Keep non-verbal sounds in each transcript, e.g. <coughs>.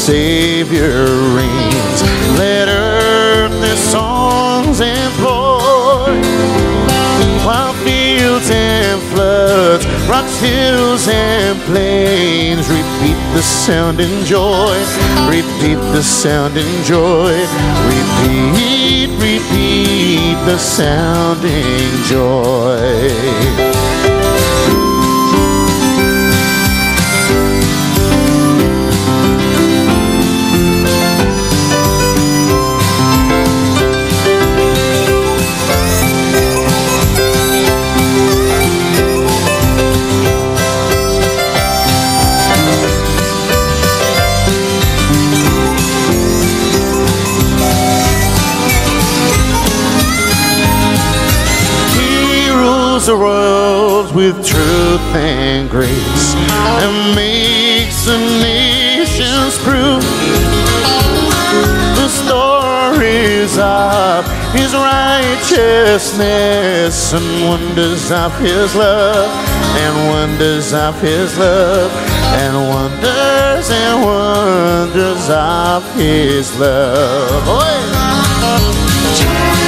Savior reigns. Let earth their songs employ. While fields and floods, rocks, hills, and plains repeat the sound in joy. Repeat the sound in joy. Repeat, repeat the sound in joy. With truth and grace and makes the nations prove the stories of his righteousness and wonders of his love and wonders of his love and wonders and wonders of his love. Oh, yeah.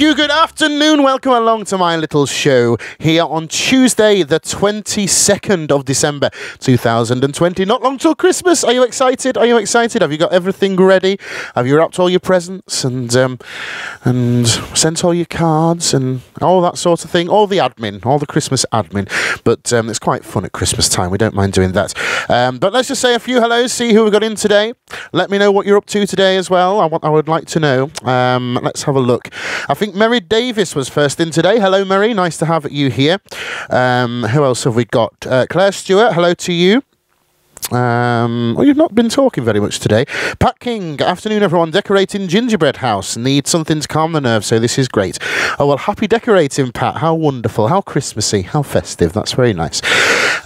You. Good afternoon. Welcome along to my little show here on Tuesday, the 22nd of December 2020. Not long till Christmas. Are you excited? Are you excited? Have you got everything ready? Have you wrapped all your presents and um, and sent all your cards and all that sort of thing? All the admin, all the Christmas admin. But um, it's quite fun at Christmas time. We don't mind doing that. Um, but let's just say a few hellos, see who we got in today. Let me know what you're up to today as well. I, want, I would like to know. Um, let's have a look. I think Mary Davis was first in today. Hello, Mary. Nice to have you here. Um, who else have we got? Uh, Claire Stewart. Hello to you. Um, well, you've not been talking very much today. Pat King, afternoon, everyone. Decorating gingerbread house. Need something to calm the nerves, so this is great. Oh, well, happy decorating, Pat. How wonderful. How Christmassy. How festive. That's very nice.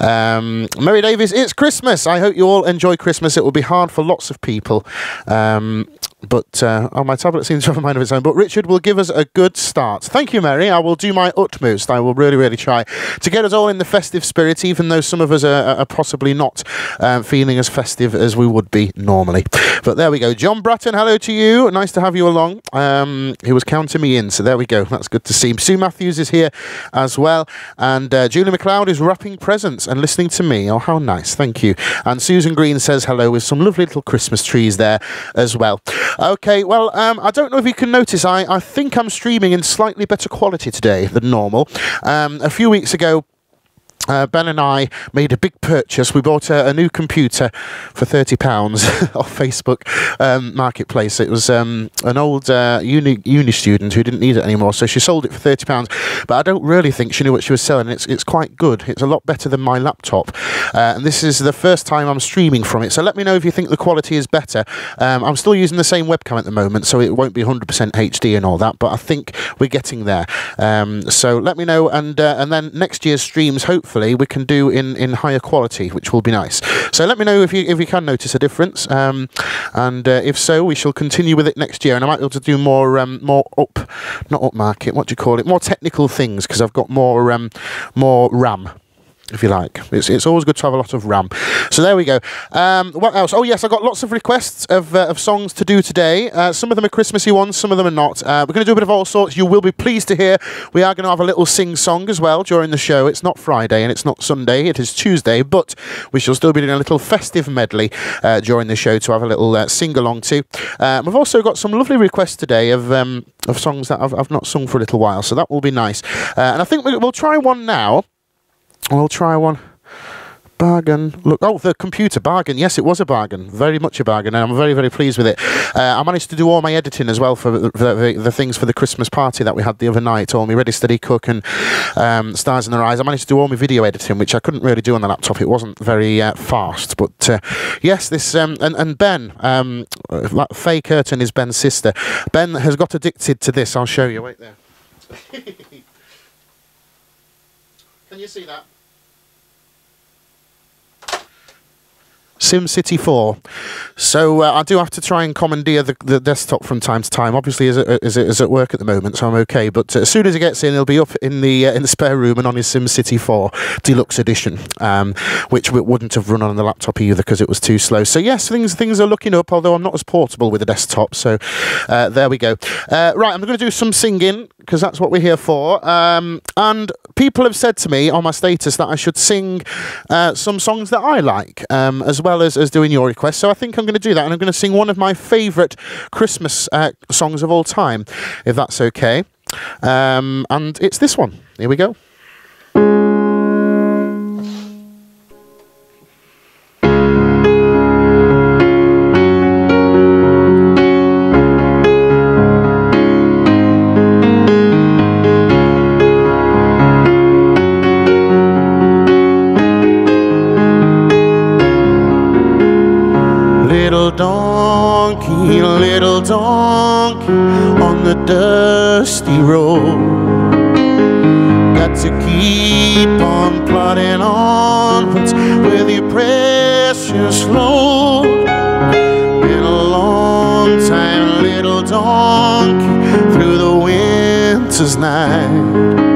Um, Mary Davis, it's Christmas. I hope you all enjoy Christmas. It will be hard for lots of people. Um, but uh, oh, my tablet seems to have a mind of its own. But Richard will give us a good start. Thank you, Mary. I will do my utmost. I will really, really try to get us all in the festive spirit, even though some of us are, are possibly not um, feeling as festive as we would be normally. But there we go. John Bratton, hello to you. Nice to have you along. Um, he was counting me in, so there we go. That's good to see. Sue Matthews is here as well, and uh, Julie McLeod is wrapping presents and listening to me. Oh, how nice! Thank you. And Susan Green says hello with some lovely little Christmas trees there as well. Okay, well, um, I don't know if you can notice, I, I think I'm streaming in slightly better quality today than normal. Um, a few weeks ago, uh, ben and I made a big purchase. We bought a, a new computer for thirty pounds <laughs> off Facebook um, Marketplace. It was um, an old uh, uni uni student who didn't need it anymore, so she sold it for thirty pounds. But I don't really think she knew what she was selling. It's it's quite good. It's a lot better than my laptop, uh, and this is the first time I'm streaming from it. So let me know if you think the quality is better. Um, I'm still using the same webcam at the moment, so it won't be 100% HD and all that. But I think we're getting there. Um, so let me know, and uh, and then next year's streams, hopefully, we can do in, in higher quality, which will be nice. So let me know if you if you can notice a difference, um, and uh, if so, we shall continue with it next year. And I might be able to do more um, more up, not upmarket. What do you call it? More technical things because I've got more um, more RAM. If you like. It's, it's always good to have a lot of RAM. So there we go. Um, what else? Oh yes, I got lots of requests of, uh, of songs to do today. Uh, some of them are Christmassy ones, some of them are not. Uh, we're going to do a bit of all sorts. You will be pleased to hear we are going to have a little sing song as well during the show. It's not Friday and it's not Sunday. It is Tuesday, but we shall still be doing a little festive medley uh, during the show to have a little uh, sing along to. Um, we've also got some lovely requests today of um, of songs that I've, I've not sung for a little while, so that will be nice. Uh, and I think we'll try one now. We'll try one. Bargain. Look, oh, the computer bargain. Yes, it was a bargain. Very much a bargain, and I'm very, very pleased with it. Uh, I managed to do all my editing as well for the, the, the, things for the Christmas party that we had the other night. All my Ready, Steady, Cook and um, Stars in Their Eyes. I managed to do all my video editing, which I couldn't really do on the laptop. It wasn't very uh, fast. But uh, yes, this um, and, and Ben, um, Faye Curtin is Ben's sister. Ben has got addicted to this. I'll show you. Wait there. <laughs> Can you see that? SimCity 4. So uh, I do have to try and commandeer the, the desktop from time to time. Obviously, is it, is, it, is at work at the moment, so I'm okay. But uh, as soon as he gets in, he'll be up in the uh, in the spare room and on his SimCity 4 Deluxe Edition, um, which wouldn't have run on the laptop either because it was too slow. So yes, things things are looking up. Although I'm not as portable with the desktop. So uh, there we go. Uh, right, I'm going to do some singing because that's what we're here for. Um, and people have said to me on my status that I should sing uh, some songs that I like um, as well as, as doing your request. So I think I'm going to do that. And I'm going to sing one of my favourite Christmas uh, songs of all time, if that's okay. Um, and it's this one. Here we go. To keep on plodding onwards with your precious load. Been a long time, little donkey, through the winter's night.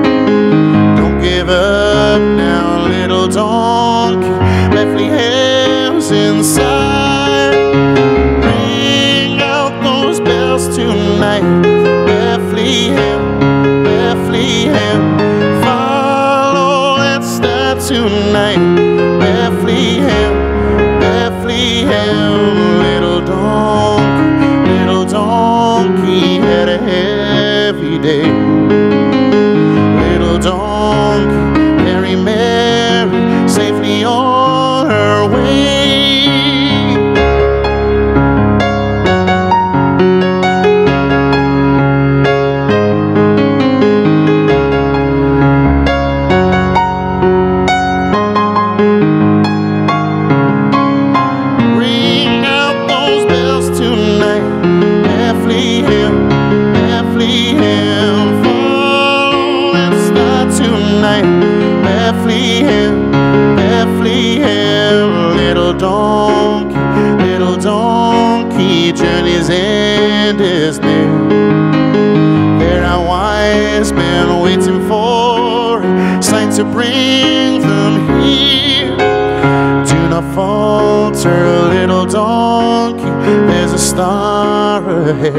Tonight. To bring them here. Do not falter, little donkey, there's a star ahead.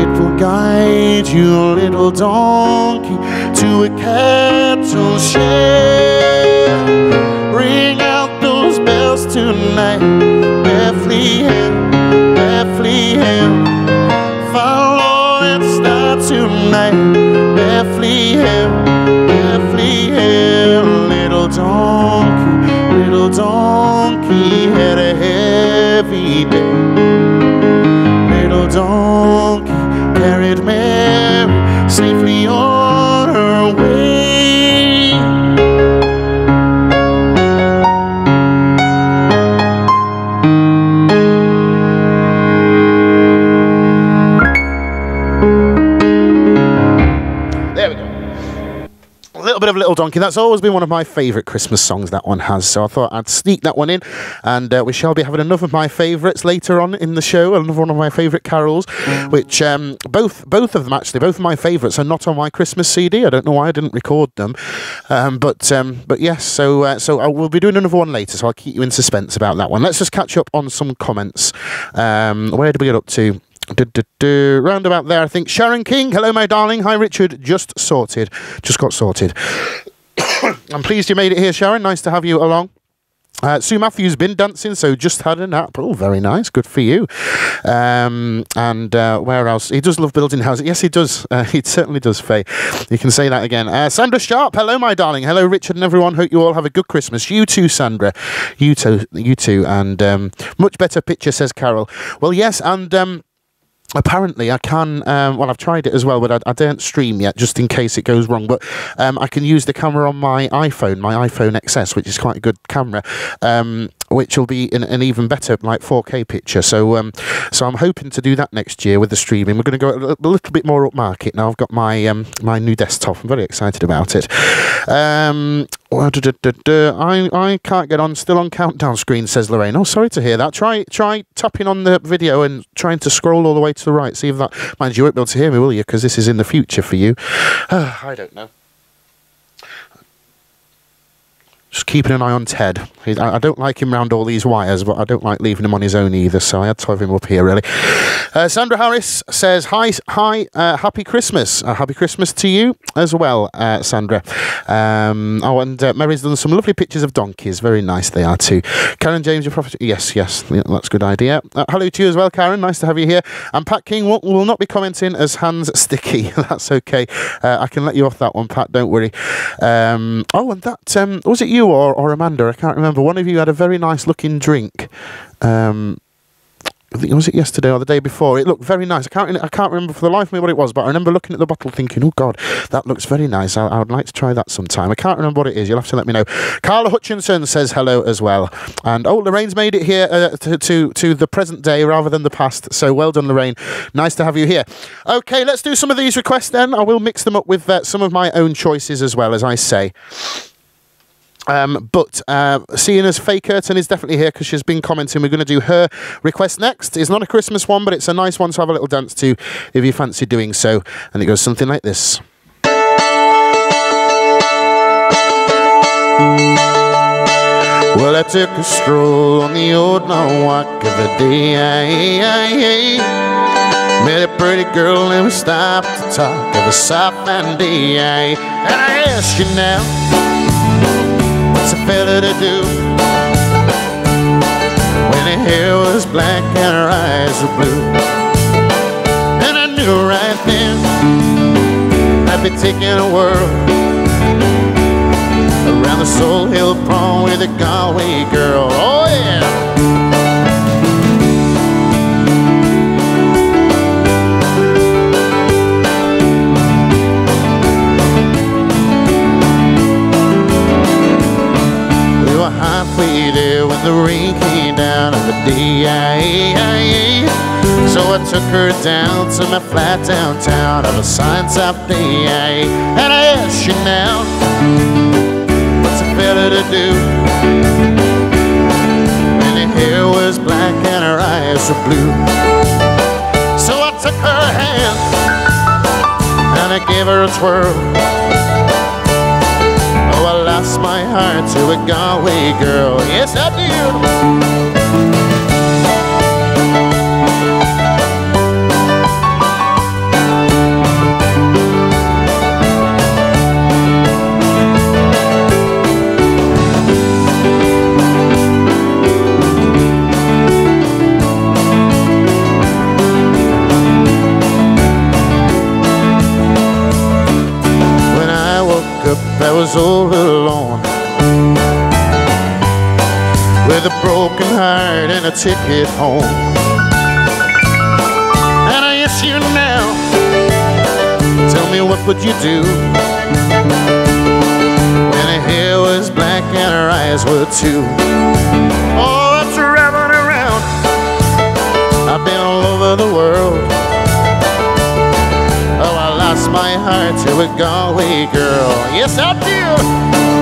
It will guide you, little donkey, to a cattle shed. Ring out those bells tonight, Bethlehem, Bethlehem. Follow that star tonight, Bethlehem. Little Little Donkey. That's always been one of my favourite Christmas songs, that one has. So I thought I'd sneak that one in. And uh, we shall be having another of my favourites later on in the show, another one of my favourite carols, mm. which um, both both of them, actually, both of my favourites are not on my Christmas CD. I don't know why I didn't record them. Um, but um, but yes, so, uh, so I will be doing another one later, so I'll keep you in suspense about that one. Let's just catch up on some comments. Um, where did we get up to? Du. Round about there, I think. Sharon King, hello, my darling. Hi, Richard. Just sorted. Just got sorted. <coughs> I'm pleased you made it here, Sharon. Nice to have you along. Uh, Sue Matthews been dancing, so just had a nap. Oh, very nice. Good for you. Um, and uh, where else? He does love building houses. Yes, he does. Uh, <laughs> he certainly does, Faye. You can say that again. Uh, Sandra Sharp. Hello, my darling. Hello, Richard and everyone. Hope you all have a good Christmas. You too, Sandra. You too. You too. And um, much better picture, says Carol. Well, yes, and. Um, apparently I can um, well I've tried it as well but I, I don't stream yet just in case it goes wrong. But um, I can use the camera on my iPhone my iPhone XS which is quite a good camera. Um, which will be an, an, even better like 4K picture. So um, so I'm hoping to do that next year with the streaming. We're going to go a, a little bit more upmarket now. I've got my um, my new desktop. I'm very excited about it. Um, I, I can't get on. Still on countdown screen, says Lorraine. Oh, sorry to hear that. Try try tapping on the video and trying to scroll all the way to the right. See if that. Mind you, won't be able to hear me, will you? Because this is in the future for you. <sighs> I don't know. Just keeping an eye on Ted. I don't like him round all these wires, but I don't like leaving him on his own either, so I had to have him up here, really. Uh, Sandra Harris says, Hi, hi, uh, happy Christmas. Uh, happy Christmas to you as well, uh, Sandra. Um, oh, and uh, Mary's done some lovely pictures of donkeys. Very nice they are, too. Karen James, your prophet. Yes, yes, that's a good idea. Uh, hello to you as well, Karen. Nice to have you here. And Pat King will, will not be commenting as hands Sticky. <laughs> that's okay. I can let you off that one, Pat, don't worry. Um, oh, and that, um, was it you? Or, or Amanda, I can't remember. One of you had a very nice looking drink. Um, I think was it yesterday or the day before. It looked very nice. I can't I can't remember for the life of me what it was, but I remember looking at the bottle thinking, "Oh God, that looks very nice. I, I, would like to try that sometime." I can't remember what it is. You'll have to let me know. Carla Hutchinson says hello as well, and oh, Lorraine's made it here uh, to, to to the present day rather than the past. So well done, Lorraine. Nice to have you here. Okay, let's do some of these requests then. I will mix them up with uh, some of my own choices as well, as I say. Um, but uh, seeing as Faye Curtin is definitely here because she's been commenting, we're going to do her request next. It's not a Christmas one, but it's a nice one to have a little dance to if you fancy doing so. And it goes something like this. Well, I took a stroll on the old Norwalk of a day. Met a pretty girl and we stopped to talk of a soft and day. And I asked you now what's a fella to do when her hair was black and her eyes were blue? And I knew right then I'd be taking a whirl around the Soul Hill prom with a Galway girl. Oh yeah. There when the rain came down on the day. So I took her down to my flat downtown on a signs up day. And I asked you now, what's a fella to do? And her hair was black and her eyes were blue. So I took her hand and I gave her a twirl Oh, lost my heart to a Galway girl. Yes, I did. Was all alone. With a broken heart and a ticket home. And I ask you now Tell me what would you do? When her hair was black and her eyes were too Oh, I'm traveling around. I've been all over the world my heart to a Galway girl. Yes, I do.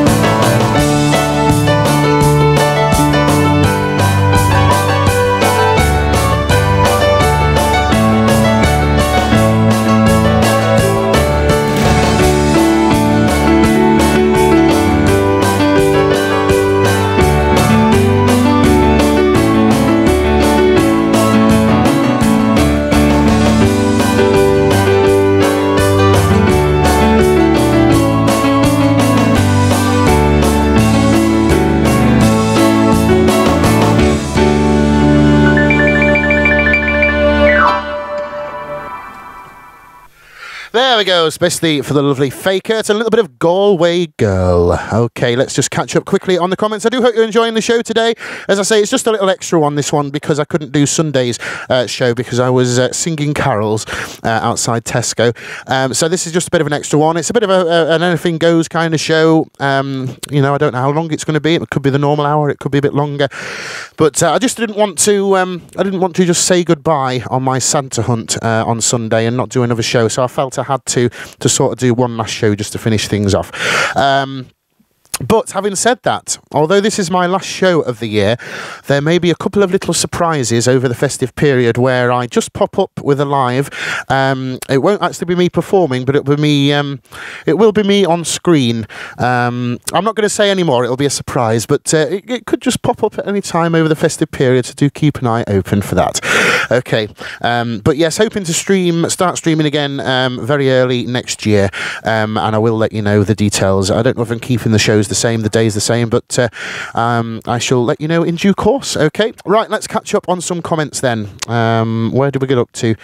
We go, especially for the lovely Faker. It's a little bit of Galway Girl. Okay, let's just catch up quickly on the comments. I do hope you're enjoying the show today. As I say, it's just a little extra on this one because I couldn't do Sunday's uh, show because I was uh, singing carols uh, outside Tesco. Um, so this is just a bit of an extra one. It's a bit of a, a, an anything goes kind of show. Um, you know, I don't know how long it's going to be. It could be the normal hour. It could be a bit longer. But uh, I just didn't want to. Um, I didn't want to just say goodbye on my Santa hunt uh, on Sunday and not do another show. So I felt I had to to sort of do one last show just to finish things off. Um, but having said that, although this is my last show of the year, there may be a couple of little surprises over the festive period where I just pop up with a live. Um, it won't actually be me performing, but it will be me. Um, it will be me on screen. Um, I'm not going to say any more. It'll be a surprise, but uh, it, it, could just pop up at any time over the festive period. So do keep an eye open for that. Okay, um, but yes, hoping to stream, start streaming again um, very early next year, um, and I will let you know the details. I don't know if I'm keeping the shows the same, the day's the same, but uh, um, I shall let you know in due course. Okay, right, let's catch up on some comments then. Um, where did we get up to?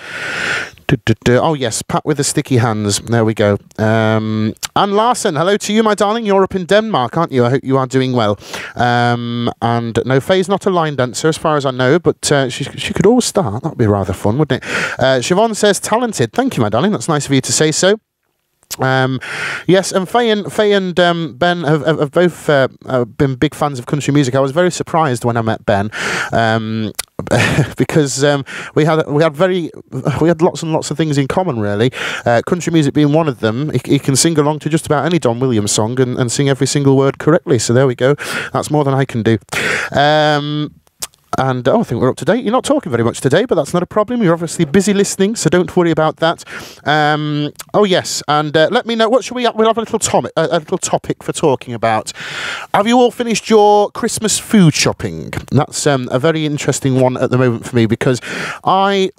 Oh, yes, Pat with the sticky hands. There we go. Um, Anne Larson, hello to you, my darling. You're up in Denmark, aren't you? I hope you are doing well. Um, and no, Faye's not a line dancer, as far as I know, but uh, she, she could always start. That would be rather fun, wouldn't it? Uh, Siobhan says, talented. Thank you, my darling. That's nice of you to say so. Um, yes, and Faye and Faye and um, Ben have, have, both uh, uh, been big fans of country music. I was very surprised when I met Ben. Um, <laughs> because um, we had we had very we had lots and lots of things in common really. Uh, country music being one of them. He, he, can sing along to just about any Don Williams song and, and sing every single word correctly. So there we go. That's more than I can do. And oh, I think we're up to date. You're not talking very much today, but that's not a problem. You're obviously busy listening, so don't worry about that. Um, oh yes, and uh, let me know what should we? We'll have a little topic, a, little topic for talking about. Have you all finished your Christmas food shopping? That's um, a very interesting one at the moment for me because I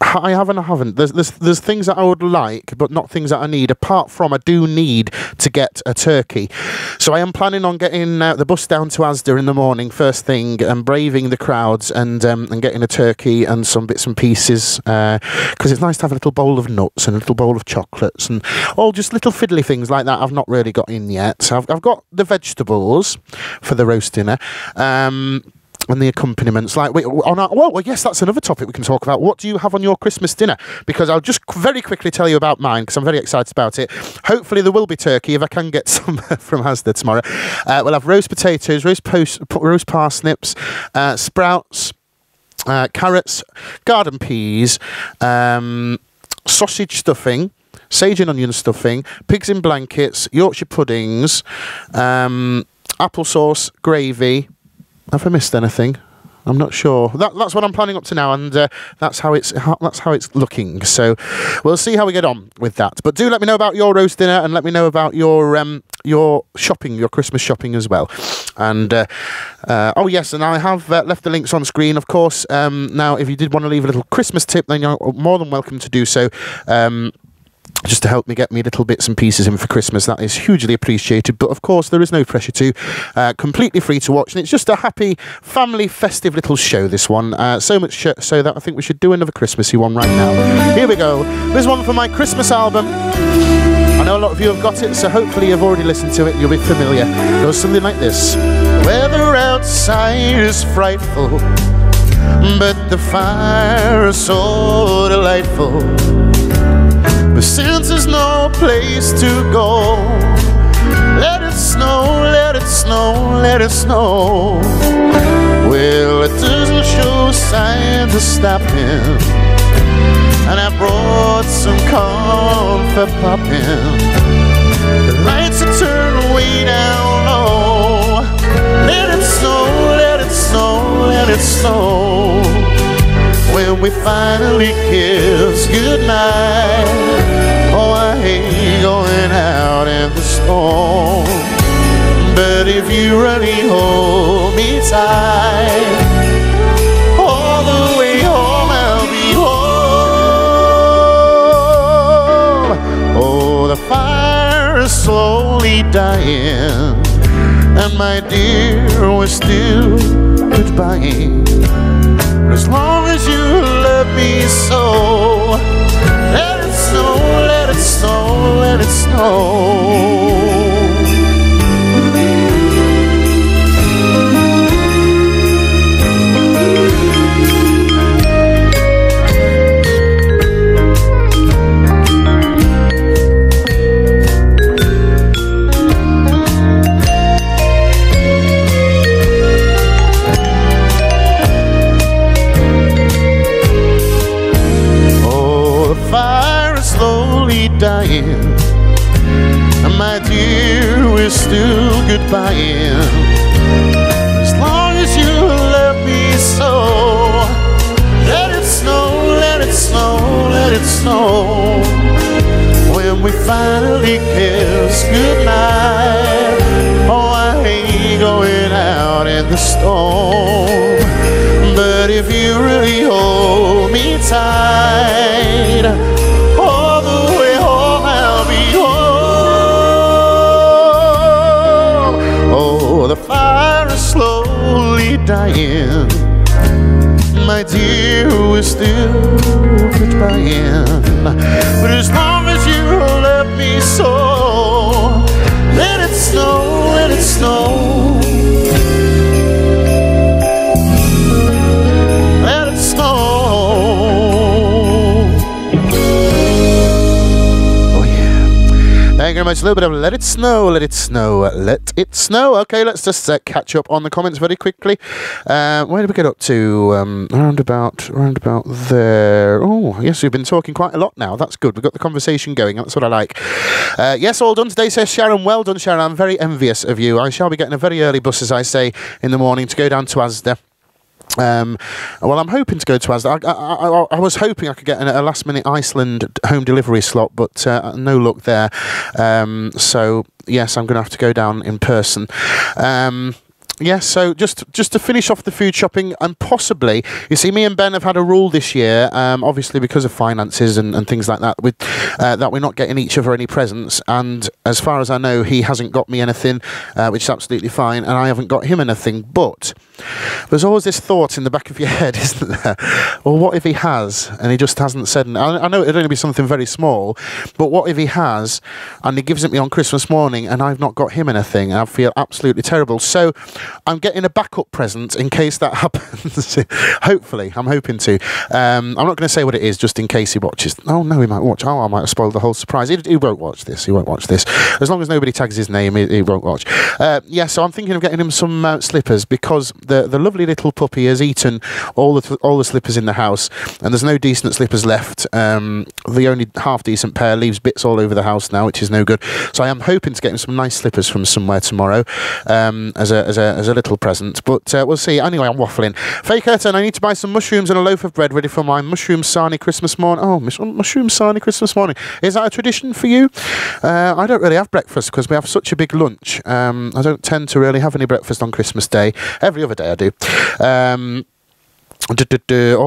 I haven't. I haven't. There's, there's there's things that I would like, but not things that I need. Apart from, I do need to get a turkey. So I am planning on getting uh, the bus down to Asda in the morning, first thing, and braving the crowds and um, and getting a turkey and some bits and pieces. Because uh, it's nice to have a little bowl of nuts and a little bowl of chocolates and all just little fiddly things like that. I've not really got in yet. I've I've got the vegetables for the roast dinner. Um, and the accompaniments. Like, wait, on our, well, well, yes, that's another topic we can talk about. What do you have on your Christmas dinner? Because I'll just very quickly tell you about mine because I'm very excited about it. Hopefully, there will be turkey if I can get <laughs> some from Asda tomorrow. Uh, we'll have roast potatoes, roast, post, roast parsnips, uh, sprouts, uh, carrots, garden peas, um, sausage stuffing sage and onion stuffing, pigs in blankets, Yorkshire puddings, um, applesauce, gravy, have I missed anything? I'm not sure. That, that's what I'm planning up to now, and uh, that's how it's how, that's how it's looking. So we'll see how we get on with that. But do let me know about your roast dinner, and let me know about your um, your shopping, your Christmas shopping as well. And uh, uh, oh yes, and I have uh, left the links on screen, of course. Um, now, if you did want to leave a little Christmas tip, then you're more than welcome to do so. Um, just to help me get me little bits and pieces in for Christmas. That is hugely appreciated. But of course, there is no pressure to. Uh, completely free to watch. And it's just a happy, family, festive little show, this one. Uh, so much so that I think we should do another Christmassy one right now. Here we go. This one for my Christmas album. I know a lot of you have got it, so hopefully you've already listened to it. You'll be familiar. It goes something like this Weather outside is frightful, but the fire is so delightful. But since there's no place to go, let it snow, let it snow, let it snow. Well, it doesn't show signs of stopping. And I brought some corn for popping. The lights are turned way down low. Let it snow, let it snow, let it snow. When we finally kiss goodnight. Oh, I hate going out in the storm. But if you really hold me tight, all the way home I'll be home. Oh, the fire is slowly dying, and my dear, we're still goodbying. As long love so, let it snow, let it snow, let it snow. Goodbying. As long as you love me so, let it snow, let it snow, let it snow. When we finally kiss goodnight, oh, I hate going out in the storm. But if you really hold me tight, all dying. My dear, we're still goodbying. But as long as you love me so, let it snow, let it snow. Let it snow. Oh yeah. Thank you very much. A little bit of let it snow, let it snow, let it snow. Okay, let's just uh, catch up on the comments very quickly. Uh, where did we get up to? Um, round about, round about there. Oh, yes, we've been talking quite a lot now. That's good. We've got the conversation going. That's what I like. Uh, yes, all done today, says Sharon. Well done, Sharon. I'm very envious of you. I shall be getting a very early bus, as I say, in the morning to go down to Asda. Um, well, I'm hoping to go to Asda. I, I, I, I was hoping I could get a, a last minute Iceland home delivery slot, but uh, no luck there. Um, so, yes, I'm going to have to go down in person. Um, Yes, so just just to finish off the food shopping, and possibly, you see, me and Ben have had a rule this year, um, obviously because of finances and, and things like that, with uh, that we're not getting each other any presents. And as far as I know, he hasn't got me anything, uh, which is absolutely fine, and I haven't got him anything. But there's always this thought in the back of your head, <laughs> isn't there? Well, what if he has, and he just hasn't said? I, I know it'd only be something very small, but what if he has, and he gives it me on Christmas morning, and I've not got him anything? I feel absolutely terrible. So. I'm getting a backup present in case that <laughs> happens. Hopefully, I'm hoping to. Um, I'm not going to say what it is, just in case he watches. Oh no, he might watch. Oh, I might have spoiled the whole surprise. He, he won't watch this. He won't watch this. As long as nobody tags his name, he, he won't watch. Uh, yeah, so I'm thinking of getting him some uh, slippers because the the lovely little puppy has eaten all the all the slippers in the house, and there's no decent slippers left. Um, the only half decent pair leaves bits all over the house now, which is no good. So I am hoping to get him some nice slippers from somewhere tomorrow um, as a as a as a little present. But uh, we'll see. Anyway, I'm waffling. Fake Curtain, I need to buy some mushrooms and a loaf of bread ready for my mushroom sarnie Christmas morning. Oh, mushroom sarnie Christmas morning. Is that a tradition for you? Uh, I don't really have breakfast because we have such a big lunch. Um, I don't tend to really have any breakfast on Christmas Day. Every other day I do. Um,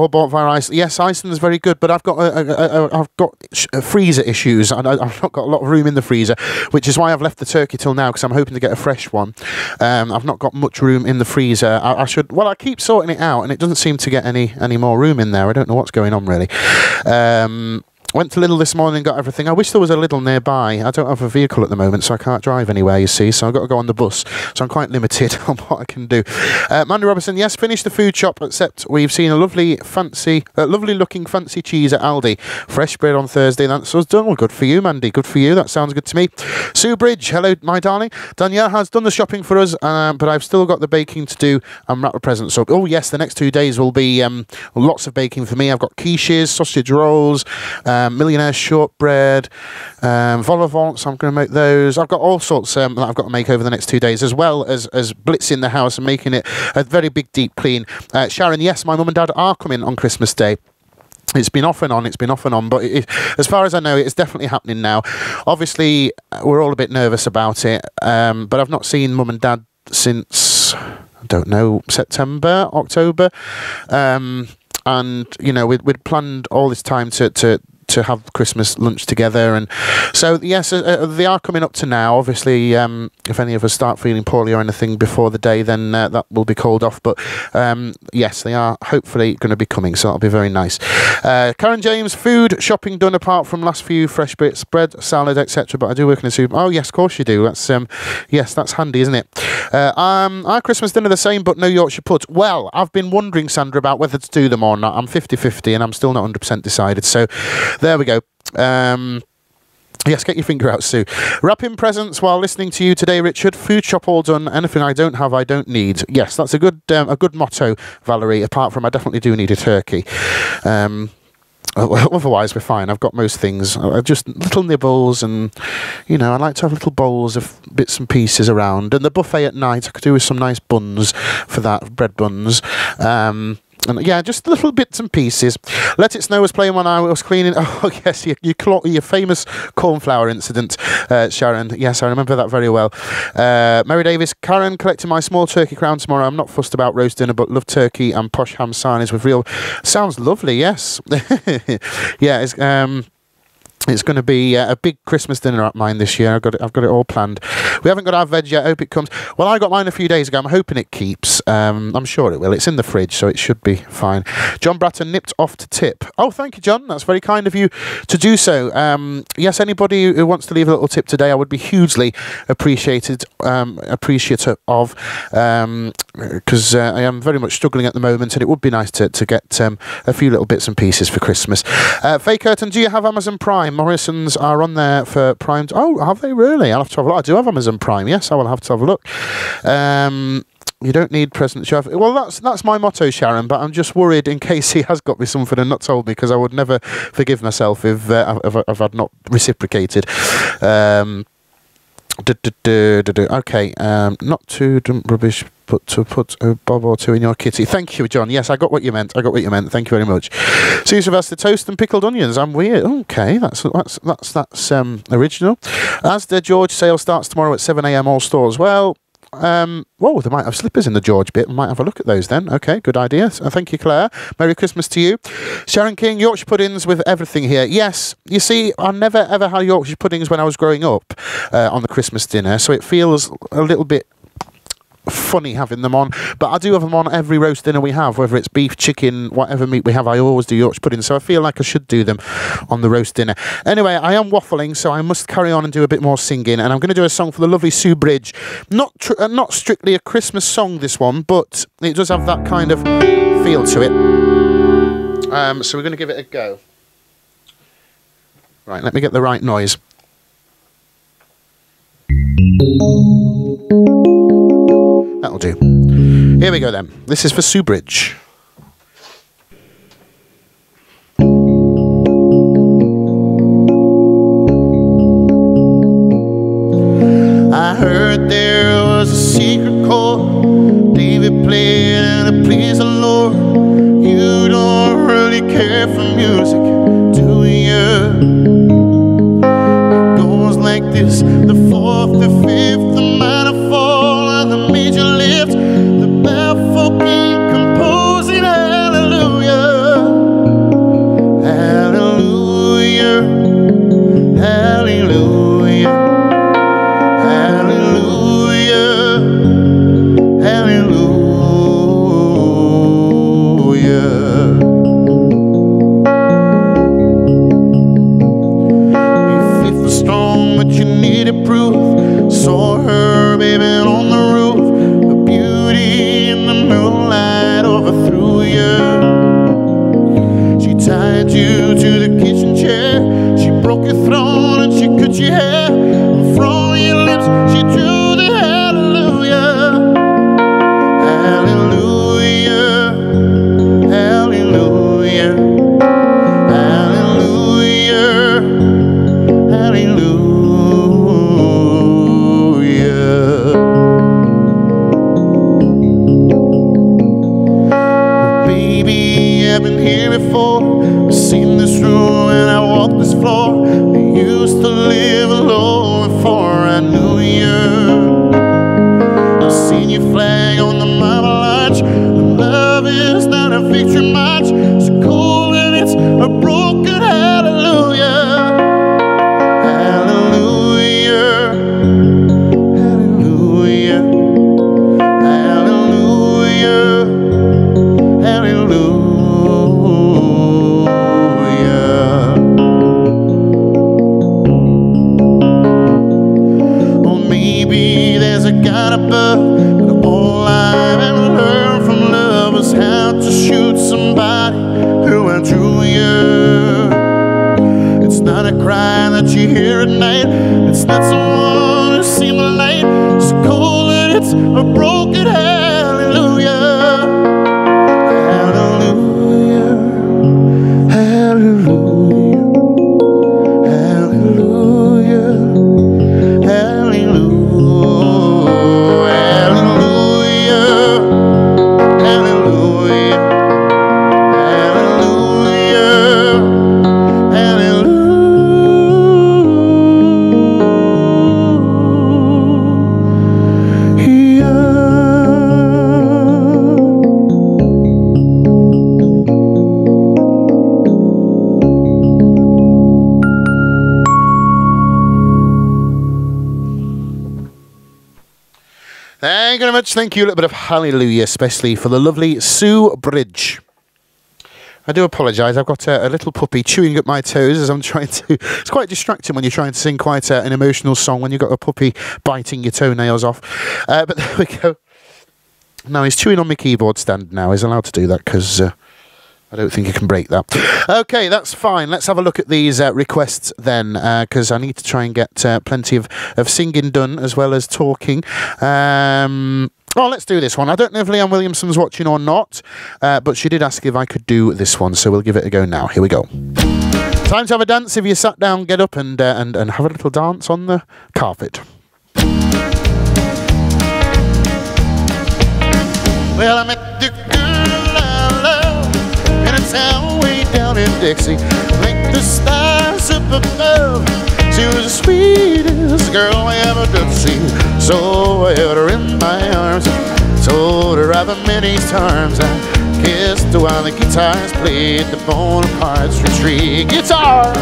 bought via Iceland. Yes, Iceland is very good, but I've got a, a, a, I've got uh, freezer issues, and I, I've not got a lot of room in the freezer, which is why I've left the turkey till now because I'm hoping to get a fresh one. Um, I've not got much room in the freezer. I, I should. Well, I keep sorting it out, and it doesn't seem to get any any more room in there. I don't know what's going on really. Um, went to Lidl this morning, got everything. I wish there was a Lidl nearby. I don't have a vehicle at the moment, so I can't drive anywhere. You see, so I've got to go on the bus. So I'm quite limited <laughs> on what I can do. Uh, Mandy Robertson, yes, finished the food shop, except we've seen a lovely, fancy, uh, lovely looking fancy cheese at Aldi. Fresh bread on Thursday. That's us done. Well, good for you, Mandy. Good for you. That sounds good to me. Sue Bridge, hello, my darling. Danielle has done the shopping for us, uh, but I've still got the baking to do and wrap the presents up. Oh yes, the next two days will be um, lots of baking for me. I've got quiches, sausage rolls, um, millionaire shortbread, um, vol au vents. I'm going to make those. I've got all sorts um, that I've got to make over the next two days, as well as as blitzing the house and making it a very big deep clean. Uh, Sharon, yes, my mum and dad are coming on Christmas Day. It's been off and on. It's been off and on, but it, as far as I know, it's definitely happening now. Obviously, we're all a bit nervous about it, um, but I've not seen mum and dad since I don't know September, October, um, and you know we'd, we'd planned all this time to to to have Christmas lunch together. And so, yes, uh, uh, they are coming up to now. Obviously, um, if any of us start feeling poorly or anything before the day, then uh, that will be called off. But um, yes, they are hopefully going to be coming, so that'll be very nice. Uh, Karen James, food shopping done apart from last few fresh bits, bread, salad, etc. But I do work in a soup. Oh yes, of course you do. That's um, yes, that's handy, isn't it? Uh, um, our Christmas dinner the same, but no Yorkshire pudding. Well, I've been wondering, Sandra, about whether to do them or not. I'm 50-50 and I'm still not 100% decided. So there we go. Um, Yes, get your finger out, Sue. Wrapping presents while listening to you today, Richard. Food shop all done. Anything I don't have, I don't need. Yes, that's a good um, a good motto, Valerie. Apart from I definitely do need a turkey. Um, <laughs> otherwise, we're fine. I've got most things. Uh, just little nibbles, and you know, I like to have little bowls of bits and pieces around. And the buffet at night, I could do with some nice buns for that, bread buns. Um, and yeah, just little bits and pieces. Let It Snow was playing when I was cleaning. <laughs> Oh, yes, your, your, your famous cornflower incident, uh, Sharon. Yes, I remember that very well. Uh, Mary Davis, Karen, collecting my small turkey crown tomorrow. I'm not fussed about roast dinner, but love turkey and posh ham sarnies with real. Sounds lovely, yes. <laughs> yeah. Um, it's going to be uh, a big Christmas dinner at mine this year. I've got it. I've got it all planned. We haven't got our veg yet. I hope it comes. Well, I got mine a few days ago. I'm hoping it keeps. Um, I'm sure it will. It's in the fridge, so it should be fine. John Bratton nipped off to tip. Oh, thank you, John. That's very kind of you to do so. Um, yes, anybody who wants to leave a little tip today, I would be hugely appreciated, um, appreciative of, because uh, I am very much struggling at the moment, and it would be nice to to get um, a few little bits and pieces for Christmas. Uh, Faye Curtin, do you have Amazon Prime? Morrison's are on there for Prime. Oh, have they really? I'll have to have a look. I do have Amazon Prime. Yes, I will have to have a look. Um, you don't need presents. Well, that's that's my motto, Sharon. But I'm just worried in <laughs> case he has got me something and not told me, because I would never forgive myself if uh, if, if I'd not reciprocated. Um, Okay, um, not too rubbish, but to put a bob or two in your kitty. Thank you, John. Yes, I got what you meant. I got what you meant. Thank you very much. See, Sylvester toast and pickled onions. I'm weird. Okay, that's that's that's that's um, original. As the George sale starts tomorrow at seven a.m. all stores. Well, um, well, they might have slippers in the George bit. We might have a look at those then. Okay, good idea. Uh, thank you, Claire. Merry Christmas to you. Sharon King, Yorkshire puddings with everything here. Yes, you see, I never ever had Yorkshire puddings when I was growing up uh, on the Christmas dinner, so it feels a little bit funny having them on. But I do have them on every roast dinner we have, whether it's beef, chicken, whatever meat we have. I always do Yorkshire pudding, so I feel like I should do them on the roast dinner. Anyway, I am waffling, so I must carry on and do a bit more singing. And I'm going to do a song for the lovely Sue Bridge. Not uh, not strictly a Christmas song, this one, but it does have that kind of feel to it. Um, so we're going to give it a go. Right, let me get the right noise. That'll do. Here we go then. This is for Sue Bridge. I heard there was a secret chord David played and it pleased the Lord. You don't really care for music, do you? It goes like this the fourth, the fifth, Thank you you. A little bit of hallelujah, especially for the lovely Sue Bridge. I do apologise. I've got a, a little puppy chewing at my toes as I'm trying to. <laughs> It's quite distracting when you're trying to sing quite a, an emotional song when you've got a puppy biting your toenails off. Uh, but <laughs> there we go. Now he's chewing on my keyboard stand now. He's allowed to do that because uh, I don't think he can break that. Okay, that's fine. Let's have a look at these uh, requests then because I need to try and get uh, plenty of, of singing done as well as talking. Um, Oh, let's do this one. I don't know if Leanne Williamson's watching or not, uh, but she did ask if I could do this one, so we'll give it a go now. Here we go. Time to have a dance. If you sat down, get up and uh, and and have a little dance on the carpet. Well, I met the girl I love in a town way down in Dixie, like the stars up above. She was the sweetest girl I ever did see. So I held her in my arms, told her I've many times. I kissed her while the guitars played the Bonaparte's retreat guitar.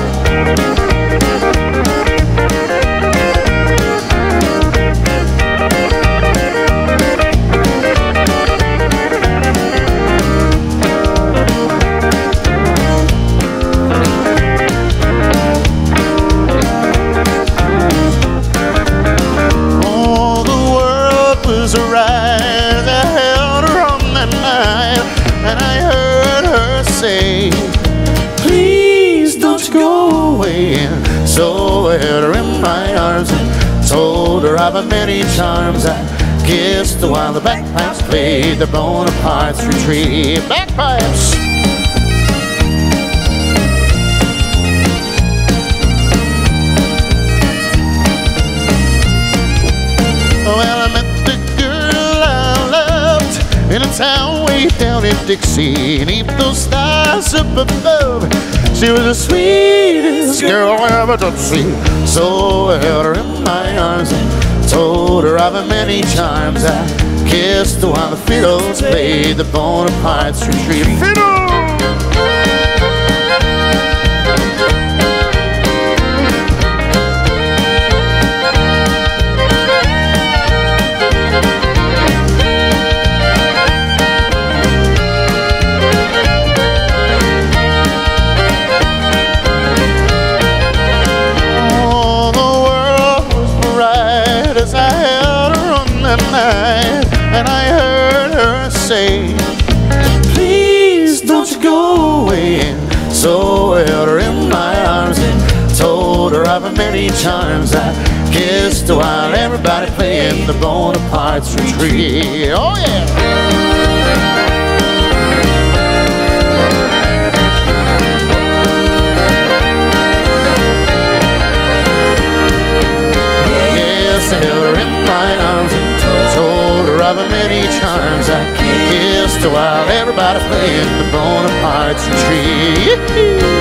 The Bonaparte's retreat. Bagpipes! Well, I met the girl I loved in a town way down in Dixie. and Neath those stars up above, she was the sweetest girl I ever did see. So I held her in my arms and told her I've many charms. I orchestra while the fiddles played, the Bonaparte's retreat. Fiddle! So I held her in my arms and told her I've many charms. I kissed her while everybody playing the Bonaparte's retreat. Oh yeah. Yes, however many times I kissed while everybody playing the Bonaparte's tree.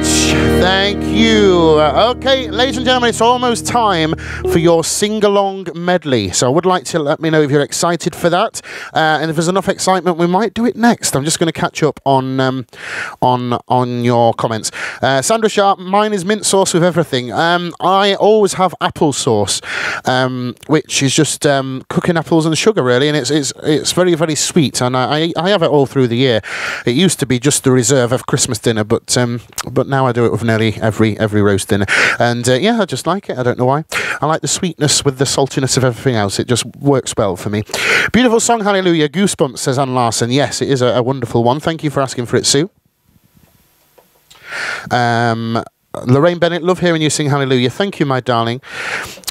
Much. Thank you. Uh, Okay, ladies and gentlemen, it's almost time for your sing-along medley. So I would like to let me know if you're excited for that, uh, and if there's enough excitement, we might do it next. I'm just going to catch up on um, on on your comments. Uh, Sandra Sharp, mine is mint sauce with everything. Um, I always have apple sauce, um, which is just um, cooking apples and sugar really, and it's it's it's very very sweet, and I I have it all through the year. It used to be just the reserve of Christmas dinner, but um, but now I do it with nearly every every roast dinner, and uh, yeah, I just like it. I don't know why. I like the sweetness with the saltiness of everything else. It just works well for me. Beautiful song, Hallelujah. Goosebumps says Anne Larson. Yes, it is a, a wonderful one. Thank you for asking for it, Sue. Um, Lorraine Bennett, love hearing you sing Hallelujah. Thank you, my darling.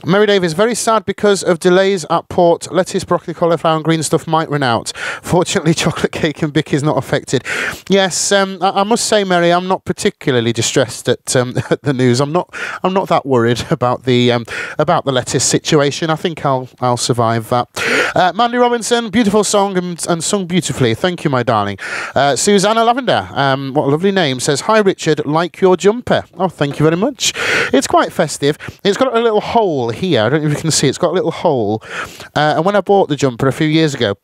Mary Davis, very sad because of delays at port. Lettuce, broccoli, cauliflower, and green stuff might run out. Fortunately, <laughs> chocolate cake and bick is not affected. Yes, um, I, I must say, Mary, I'm not particularly distressed at, um, <laughs> at the news. I'm not. I'm not that worried <laughs> about the um, about the lettuce situation. I think I'll I'll survive that. Uh, Mandy Robinson, beautiful song and, and sung beautifully. Thank you, my darling. Uh, Susanna Lavender, um, what a lovely name, says, Hi, Richard, like your jumper. Oh, thank you very much. It's quite festive. It's got a little hole here. I don't know if you can see. It's got a little hole. Uh, and when I bought the jumper a few years ago,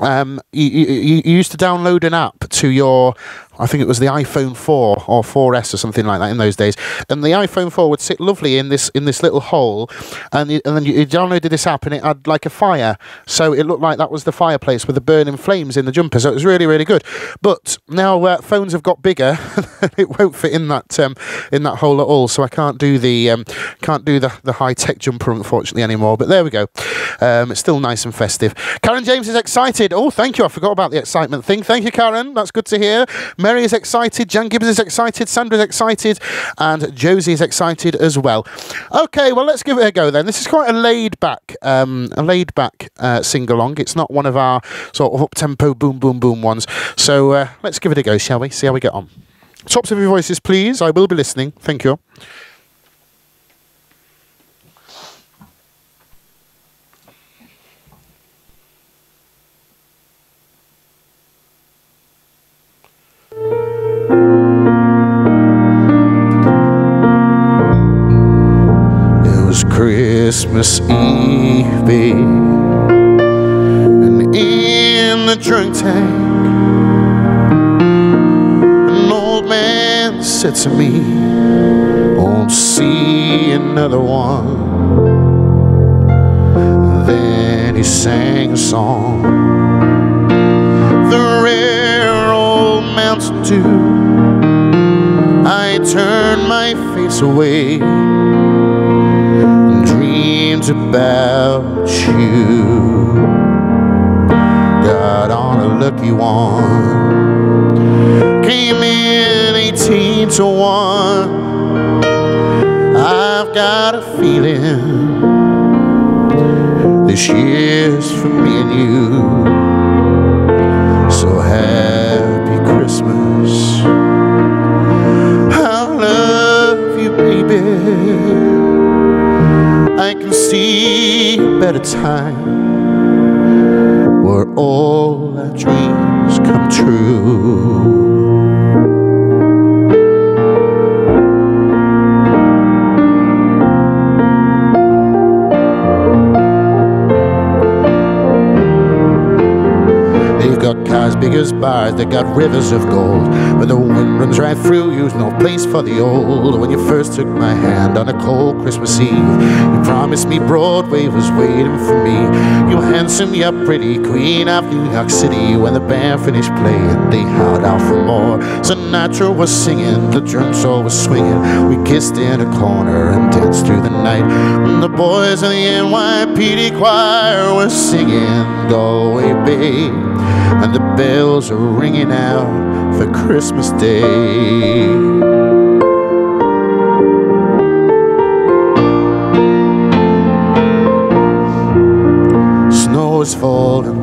um, you, you, you used to download an app to your, I think it was the iPhone 4 or 4S or something like that in those days, and the iPhone 4 would sit lovely in this in this little hole, and and then you, you downloaded this app and it had like a fire, so it looked like that was the fireplace with the burning flames in the jumper, so it was really really good. But now uh, phones have got bigger, <laughs> it won't fit in that um, in that hole at all, so I can't do the um, can't do the, the high tech jumper unfortunately anymore. But there we go, um, it's still nice and festive. Karen James is excited. Oh, thank you. I forgot about the excitement thing. Thank you, Karen. That's good to hear. Is excited. Jan Gibbs is excited. Sandra's excited. And Josie is excited as well. Okay, well, let's give it a go then. This is quite a laid back, um, a laid back uh, sing along. It's not one of our sort of up tempo boom, boom, boom ones. So uh, let's give it a go, shall we? See how we get on. Tops of your voices, please. I will be listening. Thank you. Christmas Eve, and in the drunk tank, an old man said to me, "Won't see another one." Then he sang a song, the rare old Mountain Dew. I turned my face away about you. Got on a lucky one, came in 18 to 1. I've got a feeling this year's for me and you. So happy see a better time. We're all as bars, they got rivers of gold. But the wind runs right through you, no place for the old. When you first took my hand on a cold Christmas Eve, you promised me Broadway was waiting for me. You handsome, you pretty queen of New York City. When the band finished playing, they howled out for more. Sinatra was singing, the drum soul was swinging. We kissed in a corner and danced through the night. And the boys in the NYPD choir were singing Galway Bay. And the bells are ringing out for Christmas Day. Snow is falling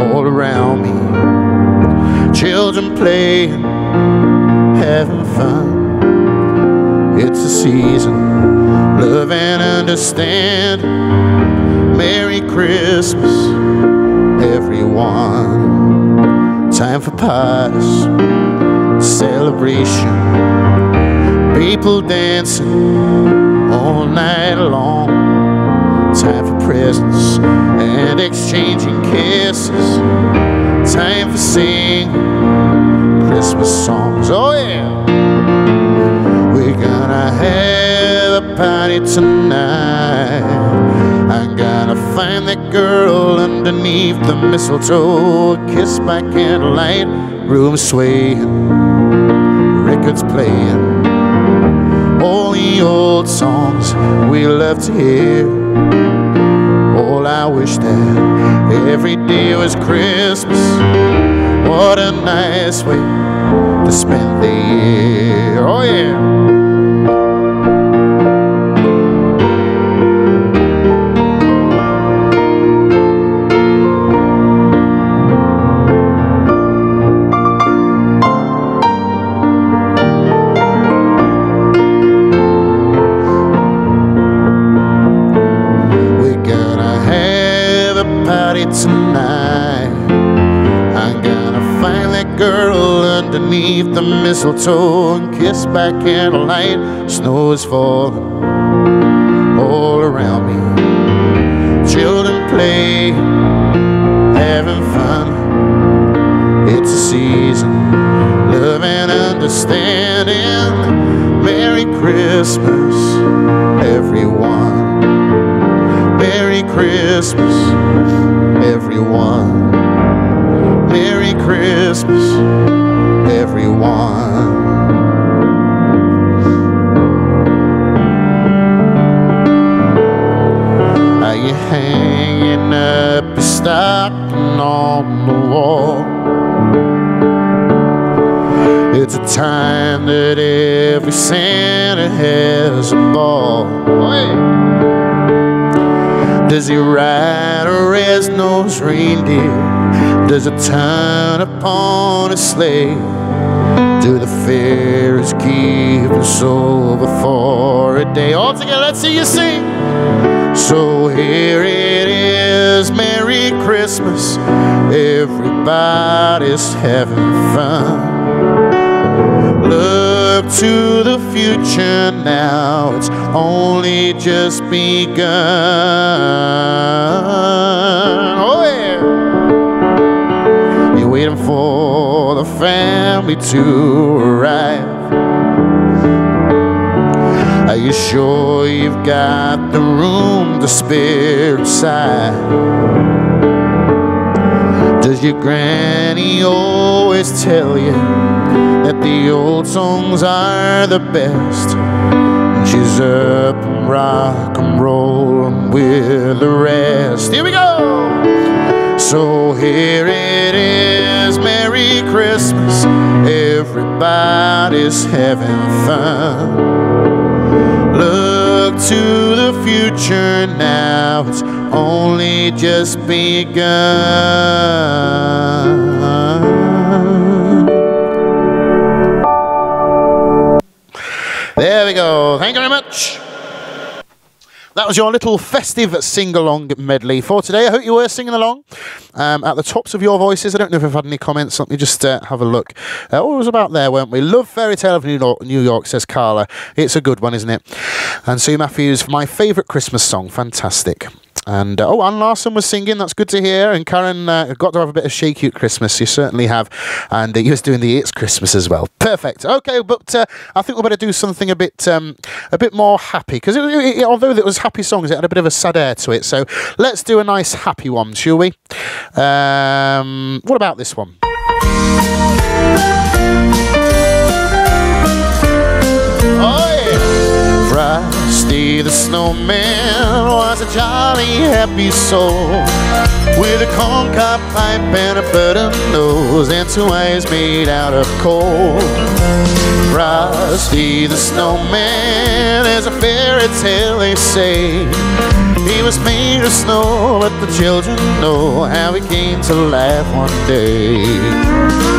all around me. Children playing having fun. It's a season, love and understand. Merry Christmas, everyone. Time for pies, celebration. People dancing all night long. Time for presents and exchanging kisses. Time for singing Christmas songs. Oh, yeah. We're gonna have a party tonight. I'm gonna find that girl underneath the mistletoe. Kiss by candlelight, room swaying, records playing. All the old songs we love to hear. All I wish that every day was Christmas. What a nice way to spend the year. Oh, yeah. Underneath the mistletoe and kiss by candlelight. Snow is falling all around me. Children play, having fun. It's a season, love and understanding. Merry Christmas, everyone. Merry Christmas, everyone. Merry Christmas, everyone. Are you hanging up your stocking on the wall? It's a time that every Santa has a ball. Does he ride a red-nosed reindeer? Does it turn upon a sleigh? Do the keep us over for a day? All together, let's see you sing. So here it is, Merry Christmas. Everybody's having fun. Look to the future now, it's only just begun. Oh, yeah. You're waiting for family to arrive. Are you sure you've got the room to spare inside? Does your granny always tell you that the old songs are the best? She's up and rock and rollin' with the rest. Here we go! So here it is, Merry Christmas. Everybody's having fun. Look to the future now, it's only just begun. That was your little festive sing along medley for today. I hope you were singing along um, at the tops of your voices. I don't know if I've had any comments. Let me just uh, have a look. Uh, oh, it was about there, weren't we? Love Fairy Tale of New York, New York, says Carla. It's a good one, isn't it? And Sue Matthews, my favourite Christmas song. Fantastic. And uh, oh, Anne Larson was singing. That's good to hear. And Karen uh, got to have a bit of Shake You Christmas. You certainly have. And uh, you was doing the It's Christmas as well. Perfect. Okay, but uh, I think we better do something a bit um, a bit more happy because although it was happy songs, it had a bit of a sad air to it. So let's do a nice happy one, shall we? Um, what about this one? Yeah. Frosty the snowman was a a jolly happy soul with a corncob pipe and a button nose and two eyes made out of coal. Frosty the snowman is a fairy tale they say. He was made of snow, but the children know how he came to life one day.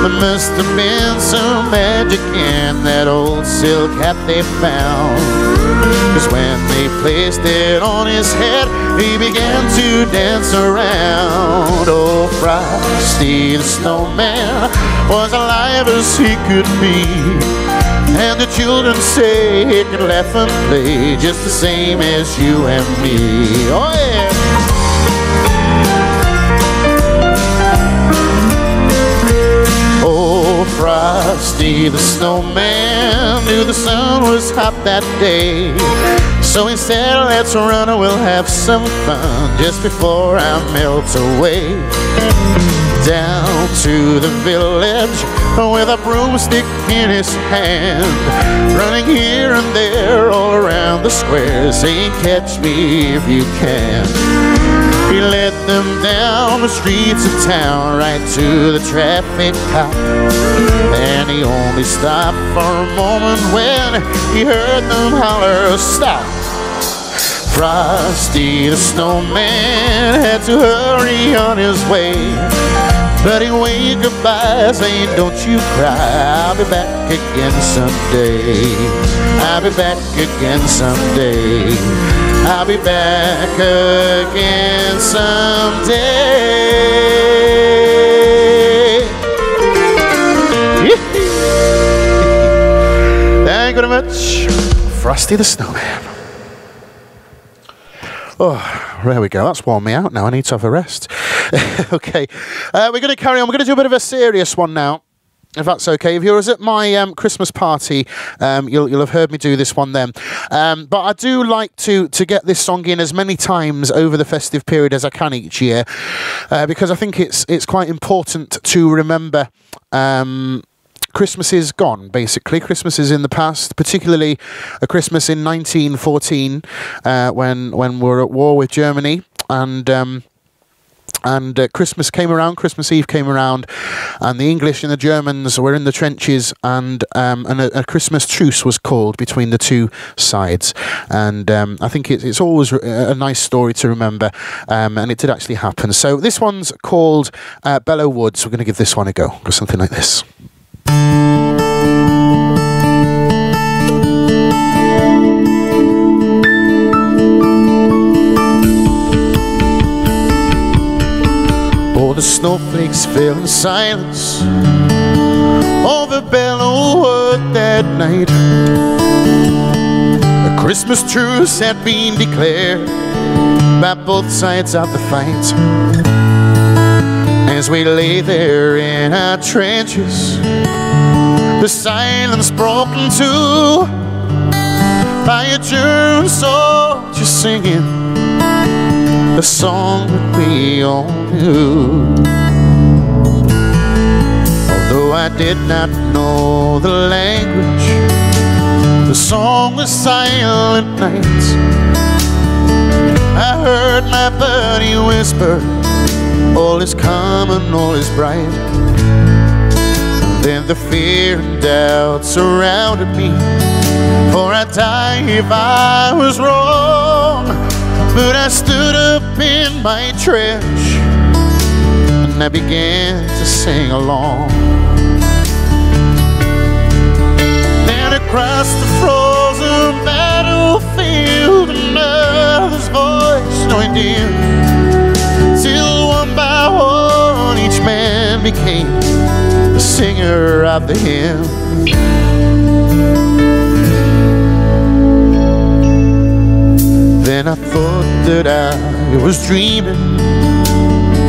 There must have been some magic in that old silk hat they found. Cause when they placed it on his head, he began to dance around. Oh, Frosty the snowman was alive as he could be. And the children say he can laugh and play just the same as you and me. Oh yeah. Oh, Frosty the snowman knew the sun was hot that day. So he said, let's run and we'll have some fun just before I melt away down to the village with a broomstick in his hand, running here and there all around the square, saying, Catch me if you can. He led them down the streets of town right to the traffic cop. And he only stopped for a moment when he heard them holler, Stop! Frosty the snowman had to hurry on his way. But he waved goodbye, saying, Don't you cry, I'll be back again someday. I'll be back again someday. I'll be back again someday. Thank you very much, Frosty the Snowman. Oh, there we go. That's worn me out now. I need to have a rest. <laughs> okay, uh, we're going to carry on. We're going to do a bit of a serious one now. If that's okay, if you was at my um, Christmas party, um, you'll you'll have heard me do this one then. Um, but I do like to to get this song in as many times over the festive period as I can each year, uh, because I think it's it's quite important to remember. Christmas is gone, basically. Christmas is in the past, particularly a Christmas in 1914 uh, when when we were at war with Germany and. Um, and uh, Christmas came around, Christmas Eve came around, and the English and the Germans were in the trenches, and um, and a, a, Christmas truce was called between the two sides. And um, I think it, it's always a, nice story to remember, um, and it did actually happen. So this one's called uh, Belleau Woods. We're going to give this one a go. Go something like this. The snowflakes fell in silence over Belleau Wood that night. A Christmas truce had been declared by both sides of the fight. As we lay there in our trenches, the silence broken too by a German soldier singing a song that we all knew. Although I did not know the language, the song was Silent nights. I heard my buddy whisper, All is calm and all is bright. Then the fear and doubt surrounded me, for I'd die if I was wrong. But I stood up in my trench and I began to sing along. Then across the frozen battlefield, another's voice joined in. Till one each man became the singer of the hymn. Then I thought that I was dreaming,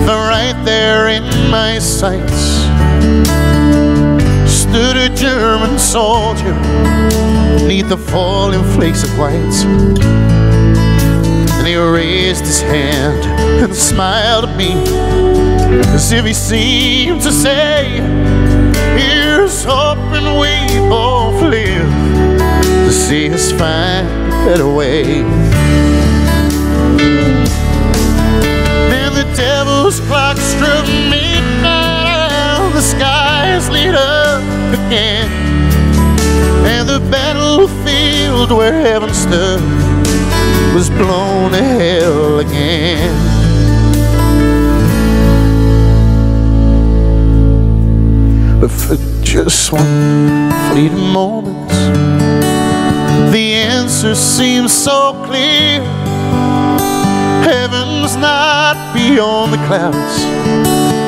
for right there in my sights stood a German soldier neath the falling flakes of white he raised his hand and smiled at me. As if he seemed to say Here's hoping we both live To see us find a better way. Then the devil's clock struck midnight the skies lit up again and the battlefield where heaven stood was blown to hell again. But for just one fleeting moment, the answer seems so clear. Heaven's not beyond the clouds,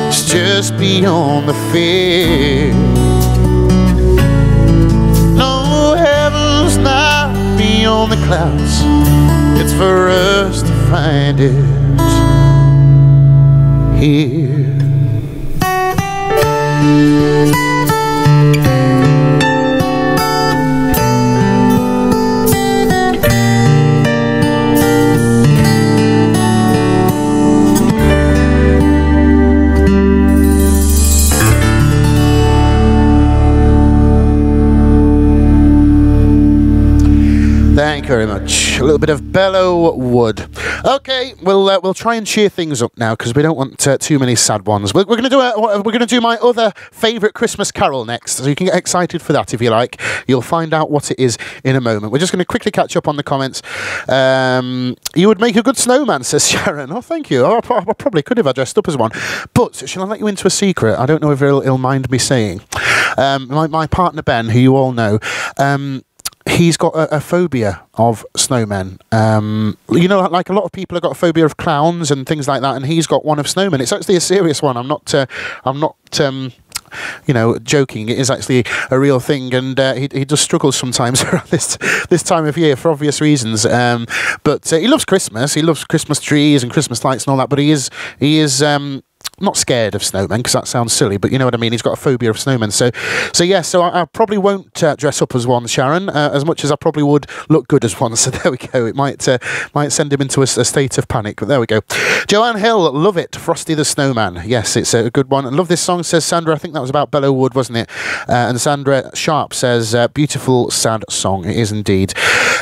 it's just beyond the fear. Beyond the clouds, it's for us to find it here. Thank you very much. A little bit of Belleau Wood. Okay, we'll uh, we'll try and cheer things up now because we don't want uh, too many sad ones. We're, we're going to do a, we're going to do my other favourite Christmas carol next, so you can get excited for that if you like. You'll find out what it is in a moment. We're just going to quickly catch up on the comments. Um, you would make a good snowman, says <laughs> Sharon. Oh, thank you. Oh, I probably could have I dressed up as one. But shall I let you into a secret? I don't know if he'll, he'll mind me saying. Um, my, my partner Ben, who you all know. Um, he's got a, a phobia of snowmen. Um, you know, like a lot of people have got a phobia of clowns and things like that, and he's got one of snowmen. It's actually a serious one. I'm not. Uh, I'm not. Um, you know, joking. It is actually a real thing, and uh, he he just struggles sometimes <laughs> around this this time of year for obvious reasons. Um, but uh, he loves Christmas. He loves Christmas trees and Christmas lights and all that. But he is he is. Um, not scared of snowmen because that sounds silly, but you know what I mean. He's got a phobia of snowmen, so so yeah. So I, I probably won't uh, dress up as one, Sharon, uh, as much as I probably would look good as one. <laughs> So there we go. It might uh, might send him into a, a, state of panic, but there we go. Joanne Hill, love it. Frosty the Snowman. Yes, it's a good one. Love this song. Says Sandra. I think that was about Belleau Wood, wasn't it? Uh, and Sandra Sharp says, uh, beautiful sad song. It is indeed.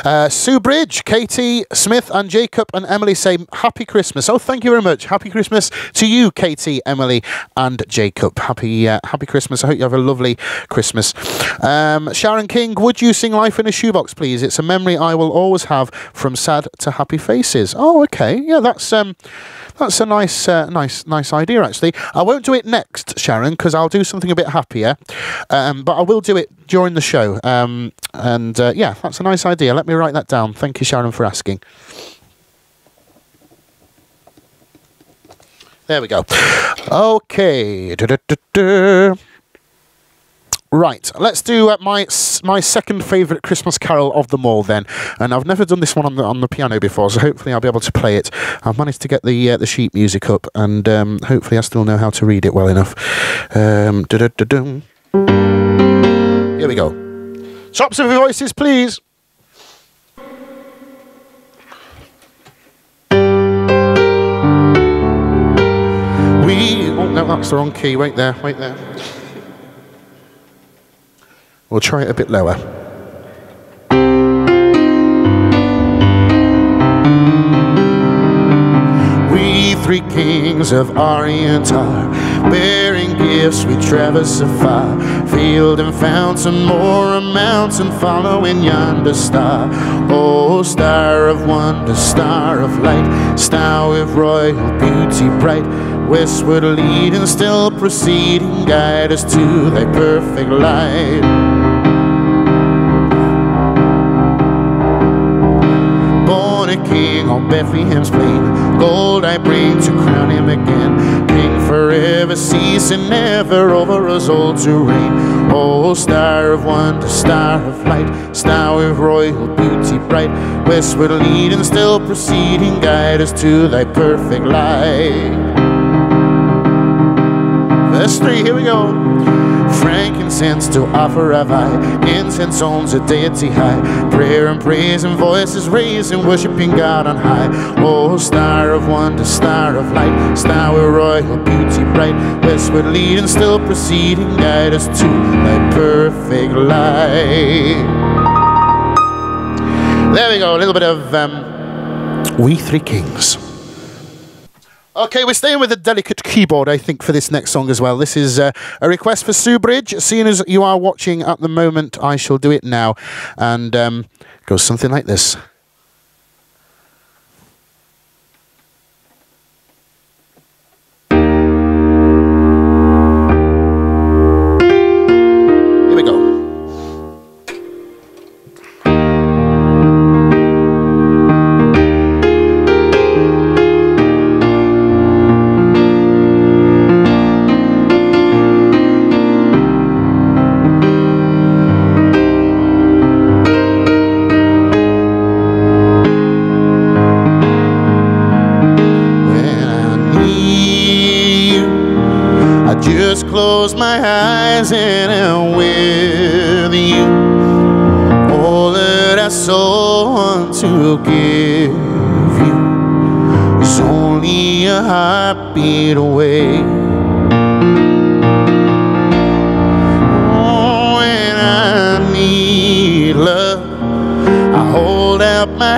Uh, Sue Bridge, Katie Smith, and Jacob and Emily say happy Christmas. Oh, thank you very much. Happy Christmas to you, Katie. Emily, and Jacob. Happy uh, Happy Christmas. I hope you have a lovely Christmas. Um, Sharon King, would you sing Life in a Shoebox, please? It's a memory I will always have from sad to happy faces. Oh, okay. Yeah, that's um, that's a nice, uh, nice, nice idea. Actually, I won't do it next, Sharon, because I'll do something a bit happier. Um, but I will do it during the show. Um, and uh, yeah, that's a nice idea. Let me write that down. Thank you, Sharon, for asking. There we go. Okay. Da, da, da, right, let's do uh, my my second favourite Christmas carol of them all then. And I've never done this one on the on the piano before, so hopefully I'll be able to play it. I've managed to get the uh, the sheet music up, and um, hopefully I still know how to read it well enough. Um, Here we go. Tops of your voices, please. We, oh no, that's the wrong key. Wait there, wait there. We'll try it a bit lower. We three kings of Orient are bearing gifts we traverse afar, field and fountain, moor and mountain, following yonder star. Oh, star of wonder, star of light, star with royal beauty bright, westward leading, still proceeding, guide us to thy perfect light. Born a king on Bethlehem's plain. Gold I bring to crown him again. King forever, ceasing never over us all to reign. Oh, star of wonder, star of light, star with royal beauty bright. Westward leading, still proceeding, guide us to thy perfect light. Verse 3, here we go. Frankincense to offer have I, incense owns a deity high. Prayer and praise and voices raising, worshiping God on high. Oh, star of wonder, star of light, star with royal beauty bright. Westward leading, still proceeding, guide us to thy perfect light. There we go, a little bit of um, We Three Kings. Okay, we're staying with a delicate keyboard, I think, for this next song as well. This is uh, a request for Sue Bridge. Seeing as you are watching at the moment, I shall do it now. And um, goes something like this.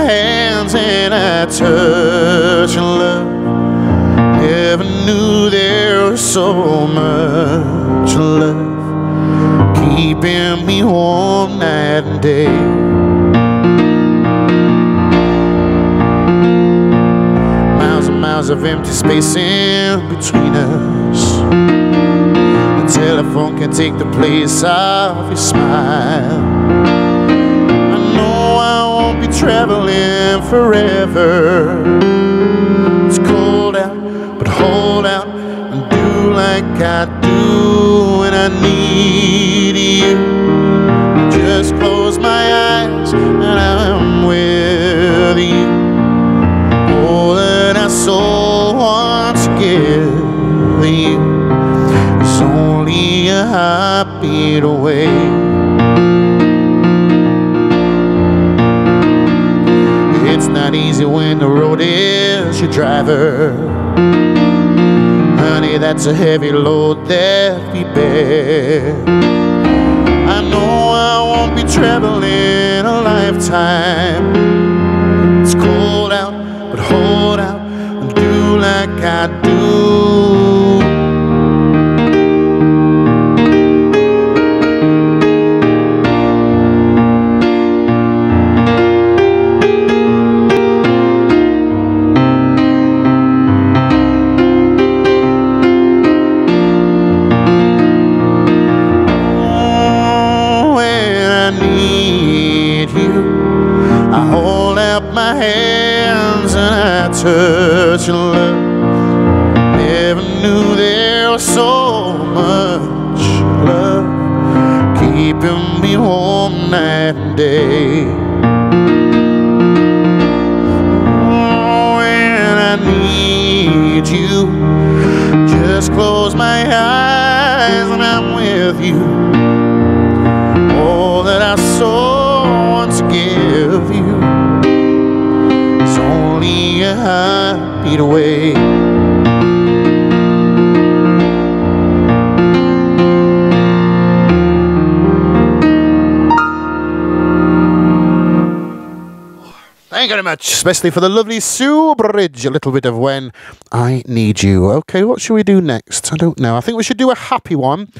Hands and I touch love. Never knew there was so much love keeping me warm night and day. Miles and miles of empty space in between us. The telephone can take the place of your smile. Be traveling forever. It's cold out but hold out and do like I do when I need you. Just close my eyes and I'm with you. All that I so want to give you is only a heartbeat away. Not easy when the road is your driver Honey, that's a heavy load that we bear. I know I won't be traveling a lifetime. It's cold out, but hold out and do like I night and day. Oh, when I need you, just close my eyes and I'm with you all that I so want to give you is only a heartbeat away. Much, especially for the lovely Sue Bridge. A little bit of when I need you. Okay, what should we do next? I don't know. I think we should do a happy one.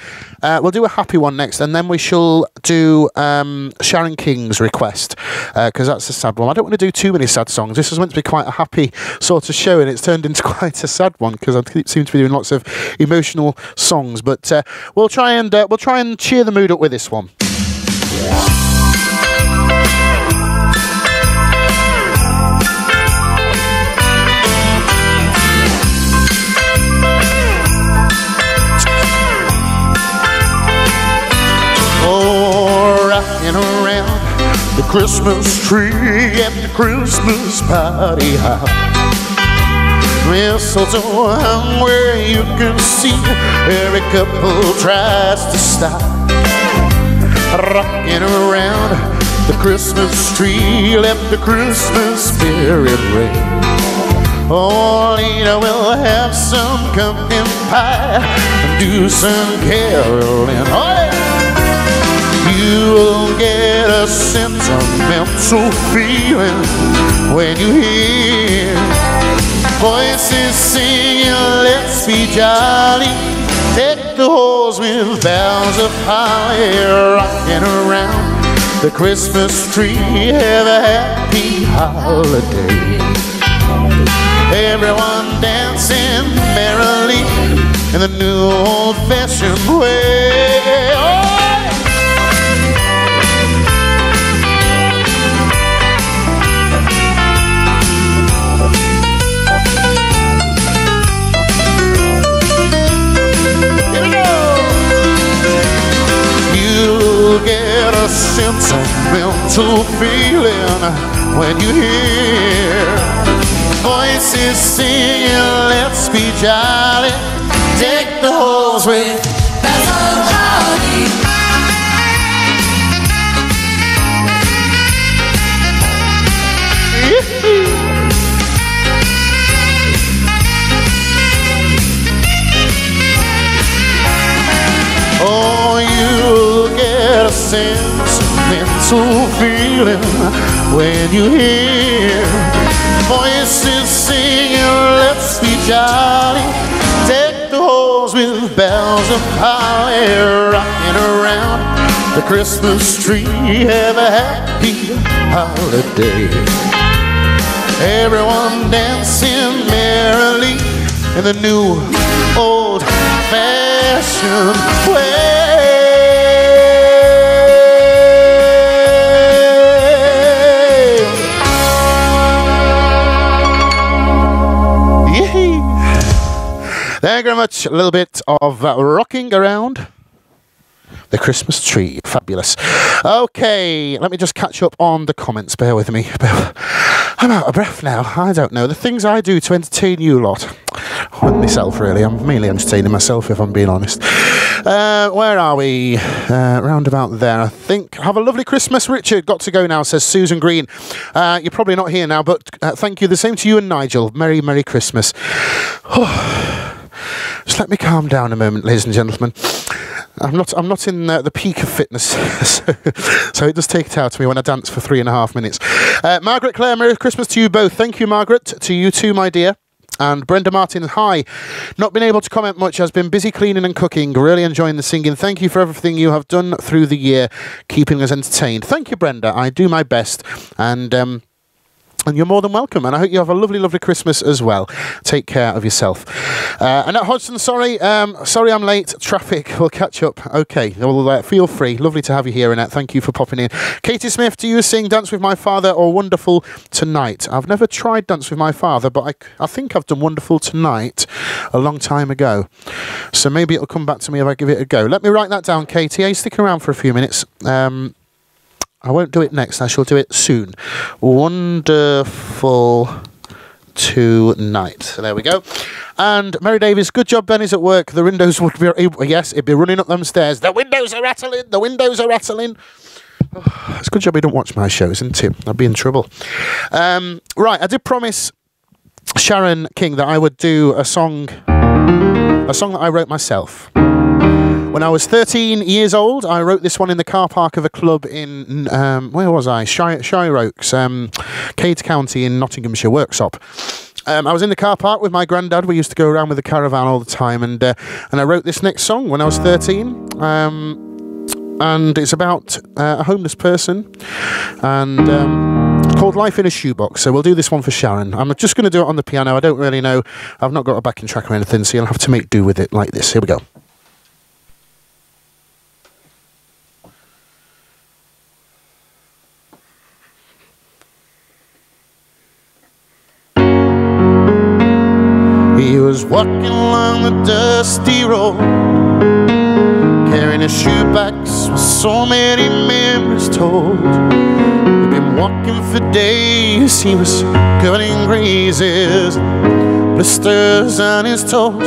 Uh, we'll do a happy one next, and then we shall do um, Sharon King's request because that's a sad one. I don't want to do too many sad songs. This was meant to be quite a happy sort of show, and it's turned into <laughs> quite a sad one because I seem to be doing lots of emotional songs. But uh, we'll try and uh, we'll try and cheer the mood up with this one. The Christmas tree at the Christmas party hop. Mistletoe hung where you can see every couple tries to stop. Rocking around the Christmas tree, let the Christmas spirit ring. Oh, Lena will have some pumpkin pie and do some caroling. Oh, yeah. You'll get a sentimental feeling when you hear Voices singing, let's be jolly. Deck the halls with bells of holly, rocking around the Christmas tree. Have a happy holiday. Everyone dancing merrily in the new old-fashioned way. Oh! You'll get a sentimental feeling when you hear voices singing, let's be jolly. Deck the halls with get a sentimental feeling when you hear voices singing, let's be jolly. Deck the halls with bells of holly, rocking around the Christmas tree. Have a happy holiday. Everyone dancing merrily in the new old fashioned way. Thank you very much. A little bit of uh, rocking around the Christmas tree. Fabulous. Okay, let me just catch up on the comments. Bear with me. I'm out of breath now. I don't know. The things I do to entertain you lot. And myself, really. I'm mainly entertaining myself, if I'm being honest. Uh, where are we? Uh, round about there, I think. Have a lovely Christmas, Richard. Got to go now, says Susan Green. Uh, you're probably not here now, but uh, thank you. The same to you and Nigel. Merry, Merry Christmas. <sighs> Just let me calm down a moment, ladies and gentlemen. I'm not. I'm not in uh, the peak of fitness, <laughs> so, so it does take it out of me when I dance for three and a half minutes. Uh, Margaret Clare, Merry Christmas to you both. Thank you, Margaret. To you too, my dear. And Brenda Martin, hi. Not been able to comment much. Has been busy cleaning and cooking. Really enjoying the singing. Thank you for everything you have done through the year, keeping us entertained. Thank you, Brenda. I do my best, and. Um, and you're more than welcome. And I hope you have a lovely, lovely Christmas as well. Take care of yourself. Uh, Annette Hodgson, sorry, um, sorry I'm late. Traffic. We'll catch up. Okay. Well, uh, feel free. Lovely to have you here, Annette. Thank you for popping in. Katie Smith, do you sing Dance with My Father or Wonderful Tonight? I've never tried Dance with My Father, but I, I think I've done Wonderful Tonight a long time ago. So maybe it'll come back to me if I give it a go. Let me write that down, Katie. Stick around for a few minutes. Um, I won't do it next. I shall do it soon. Wonderful tonight. There we go. And Mary Davis, good job. Ben is at work. The windows would be yes, it'd be running up them stairs. The windows are rattling. The windows are rattling. Oh, <sighs> it's a good job you don't watch my shows, isn't it? I'd be in trouble. Um, right, I did promise Sharon King that I would do a song, a song that I wrote myself. When I was 13 years old, I wrote this one in the car park of a club in, um, where was I? Shire, Oaks, um, Cade County in Nottinghamshire, Worksop. Um, I was in the car park with my granddad. We used to go around with the caravan all the time, and uh, and I wrote this next song when I was 13. Um, and it's about uh, a homeless person, and um, called "Life in a Shoebox." So we'll do this one for Sharon. I'm just going to do it on the piano. I don't really know. I've not got a backing track or anything, so you'll have to make do with it like this. Here we go. Was walking along the dusty road, carrying a shoebox with so many memories told. He'd been walking for days, he was cutting grazes, blisters on his toes.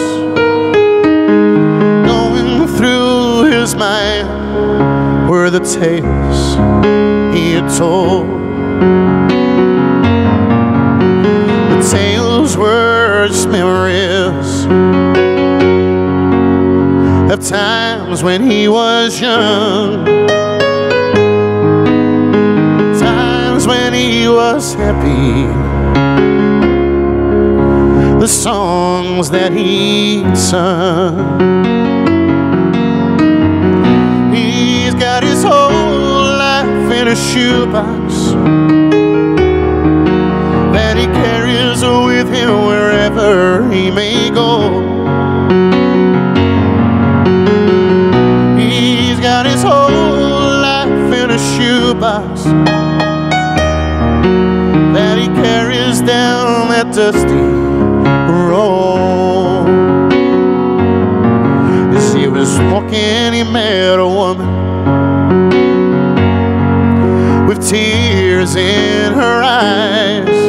Going through his mind were the tales he had told. The tales were just memories of times when he was young, times when he was happy. The songs that he'd sung. He's got his whole life in a shoebox that he carries with him wherever he may go. He's got his whole life in a shoebox that he carries down that dusty road. As he was walking, he met a woman with tears in her eyes.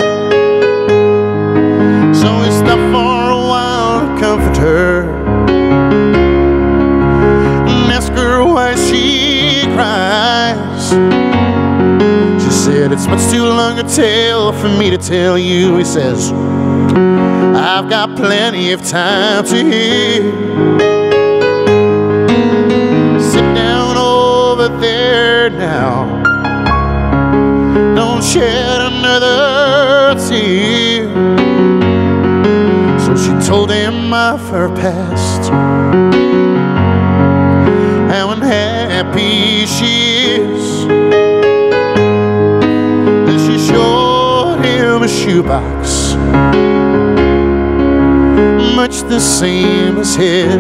It's much too long a tale for me to tell you. He says, I've got plenty of time to hear. Sit down over there now. Don't shed another tear. So she told him of her past. How unhappy she is. Shoebox, much the same as his.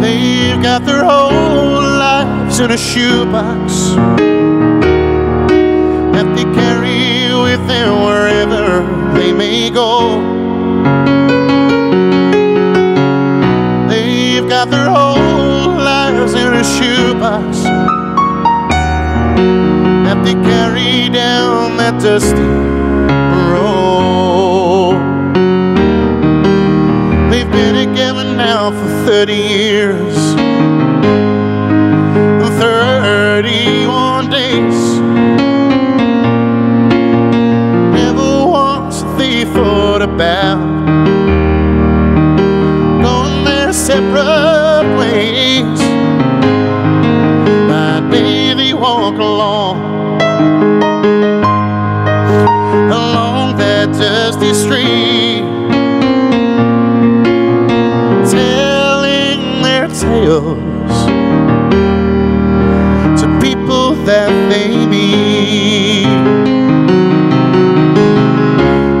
They've got their whole lives in a shoebox that they carry with them wherever they may go. They've got their whole lives in a shoebox that they carry down that dusty road. They've been together now for 30 years. 31 days. Never once they thought about their to people that they meet.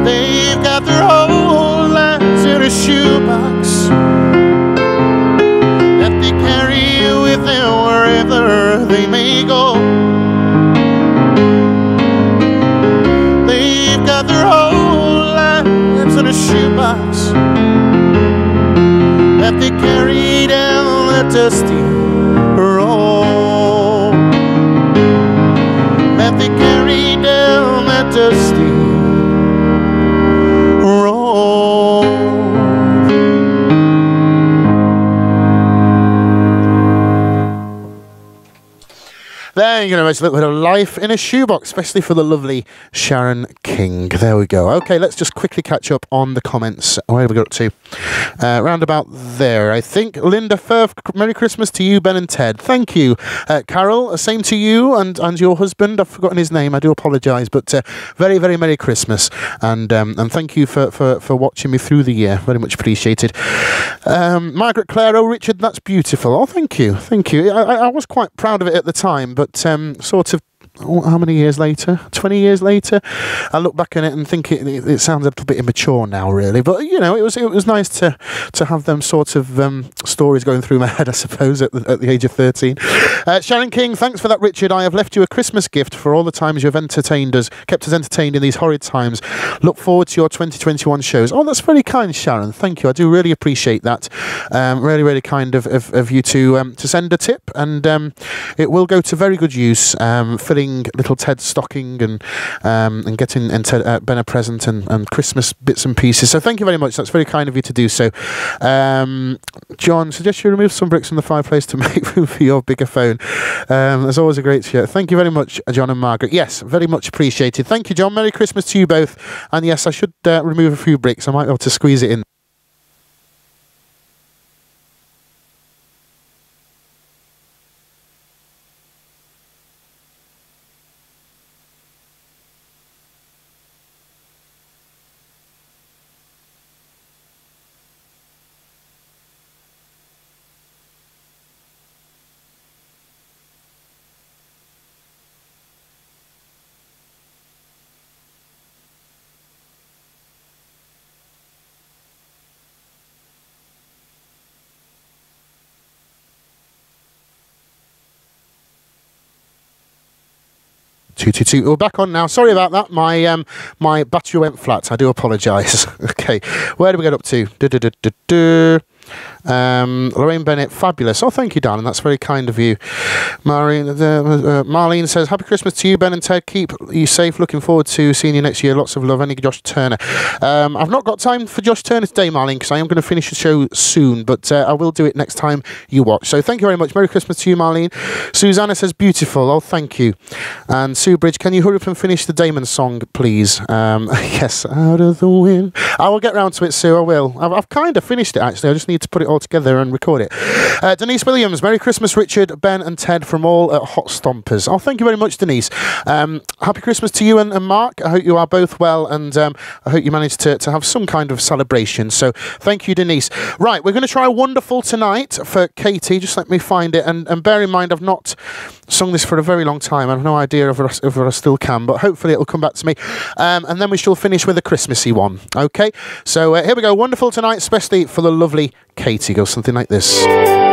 They've got their whole lives in a shoebox that they carry with them wherever they may go. They've got their whole lives in a shoebox that they carry that dusty road. That they carry down that dusty. There you go, nice little bit of life in a shoebox, especially for the lovely Sharon King. There we go. Okay, let's just quickly catch up on the comments. Where have we got to? Uh, round about there, I think. Linda Firth, Merry Christmas to you, Ben and Ted. Thank you. Uh, Carol, uh, same to you and, and your husband. I've forgotten his name. I do apologise, but uh, very, very Merry Christmas. And um, and thank you for, for, for watching me through the year. Very much appreciated. Um, Margaret Clare, oh, Richard, that's beautiful. Oh, thank you. Thank you. I, I I was quite proud of it at the time, but um, sort of how many years later? 20 years later, I look back on it and think it, it, sounds a little bit immature now, really. But you know, it was it was nice to to have them sort of um, stories going through my head, I suppose, at the, at the age of 13. Uh, Sharon King, thanks for that, Richard. I have left you a Christmas gift for all the times you've entertained us, kept us entertained in these horrid times. Look forward to your 2021 shows. Oh, that's very kind, Sharon. Thank you. I do really appreciate that. Um, really, really kind of, of, of you to um, to send a tip, and um, it will go to very good use, um, filling little Ted's stocking and um, and getting and Ted, uh, Ben a present and, and Christmas bits and pieces. So thank you very much. That's very kind of you to do so. Um, John, suggest you remove some bricks from the fireplace to <laughs> make room for your bigger phone. Um, there's always a great shirt. Thank you very much, John and Margaret. Yes, very much appreciated. Thank you, John. Merry Christmas to you both. And yes, I should uh, remove a few bricks. I might be able to squeeze it in. Two two two. We're back on now. Sorry about that. My um my battery went flat. I do apologise. <laughs> okay, where do we get up to? Du, du, du. Um, Lorraine Bennett, fabulous. Oh, thank you, darling. That's very kind of you. Marlene, uh, uh, Marlene says, Happy Christmas to you, Ben and Ted. Keep you safe. Looking forward to seeing you next year. Lots of love. Any Josh Turner. Um, I've not got time for Josh Turner today, Marlene, because I am going to finish the show soon, but uh, I will do it next time you watch. So thank you very much. Merry Christmas to you, Marlene. Susanna says, Beautiful. Oh, thank you. And Sue Bridge, can you hurry up and finish the Damon song, please? Um, <laughs> yes, out of the wind. I will get round to it, Sue. I will. I've, I've kind of finished it, actually. I just need to put it all together and record it. Uh, Denise Williams, Merry Christmas, Richard, Ben, and Ted from all at Hot Stompers. Oh, thank you very much, Denise. Um, happy Christmas to you and, and Mark. I hope you are both well, and um, I hope you managed to, to have some kind of celebration. So, thank you, Denise. Right, we're going to try Wonderful tonight for Katie. Just let me find it. And, and bear in mind, I've not sung this for a very long time. I have no idea if I, if I still can, but hopefully it'll come back to me. Um, and then we shall finish with a Christmassy one. Okay, so uh, here we go. Wonderful tonight, especially for the lovely Katie. Goes something like this.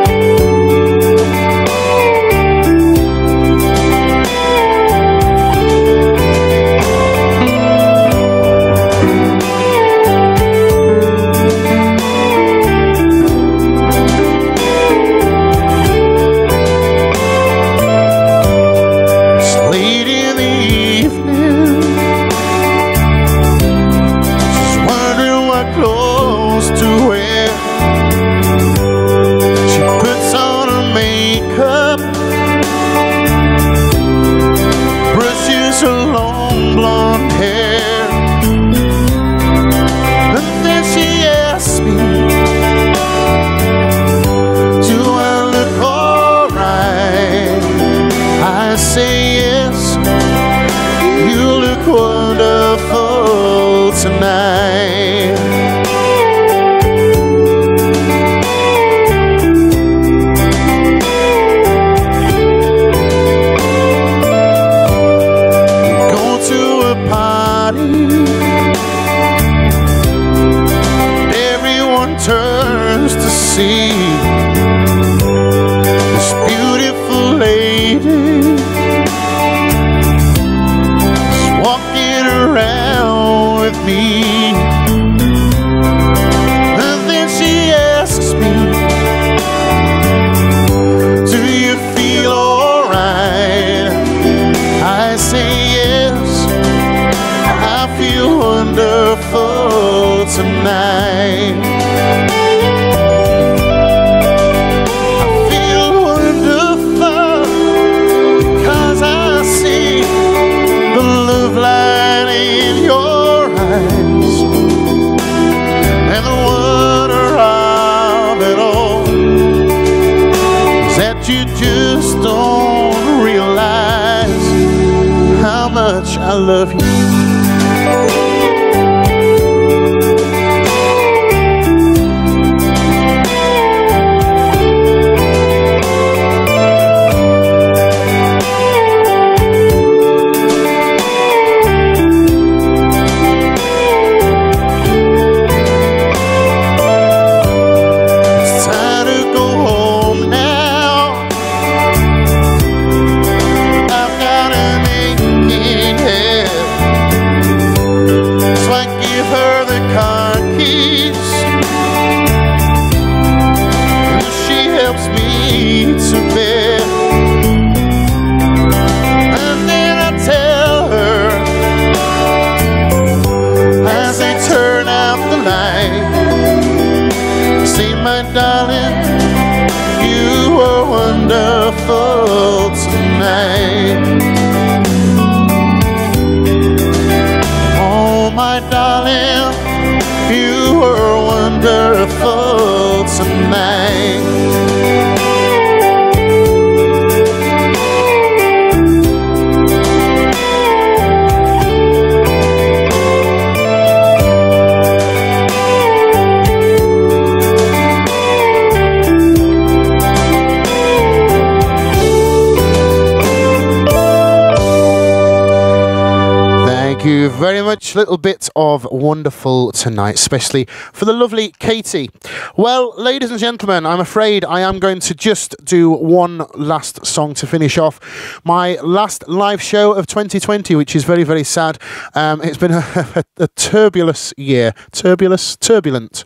Little bit of wonderful tonight, especially for the lovely Katie. Well, ladies and gentlemen, I'm afraid I am going to just do one last song to finish off my last live show of 2020, which is very, very sad. Um, it's been <laughs> a, a, a turbulent year. Turbulent? Turbulent.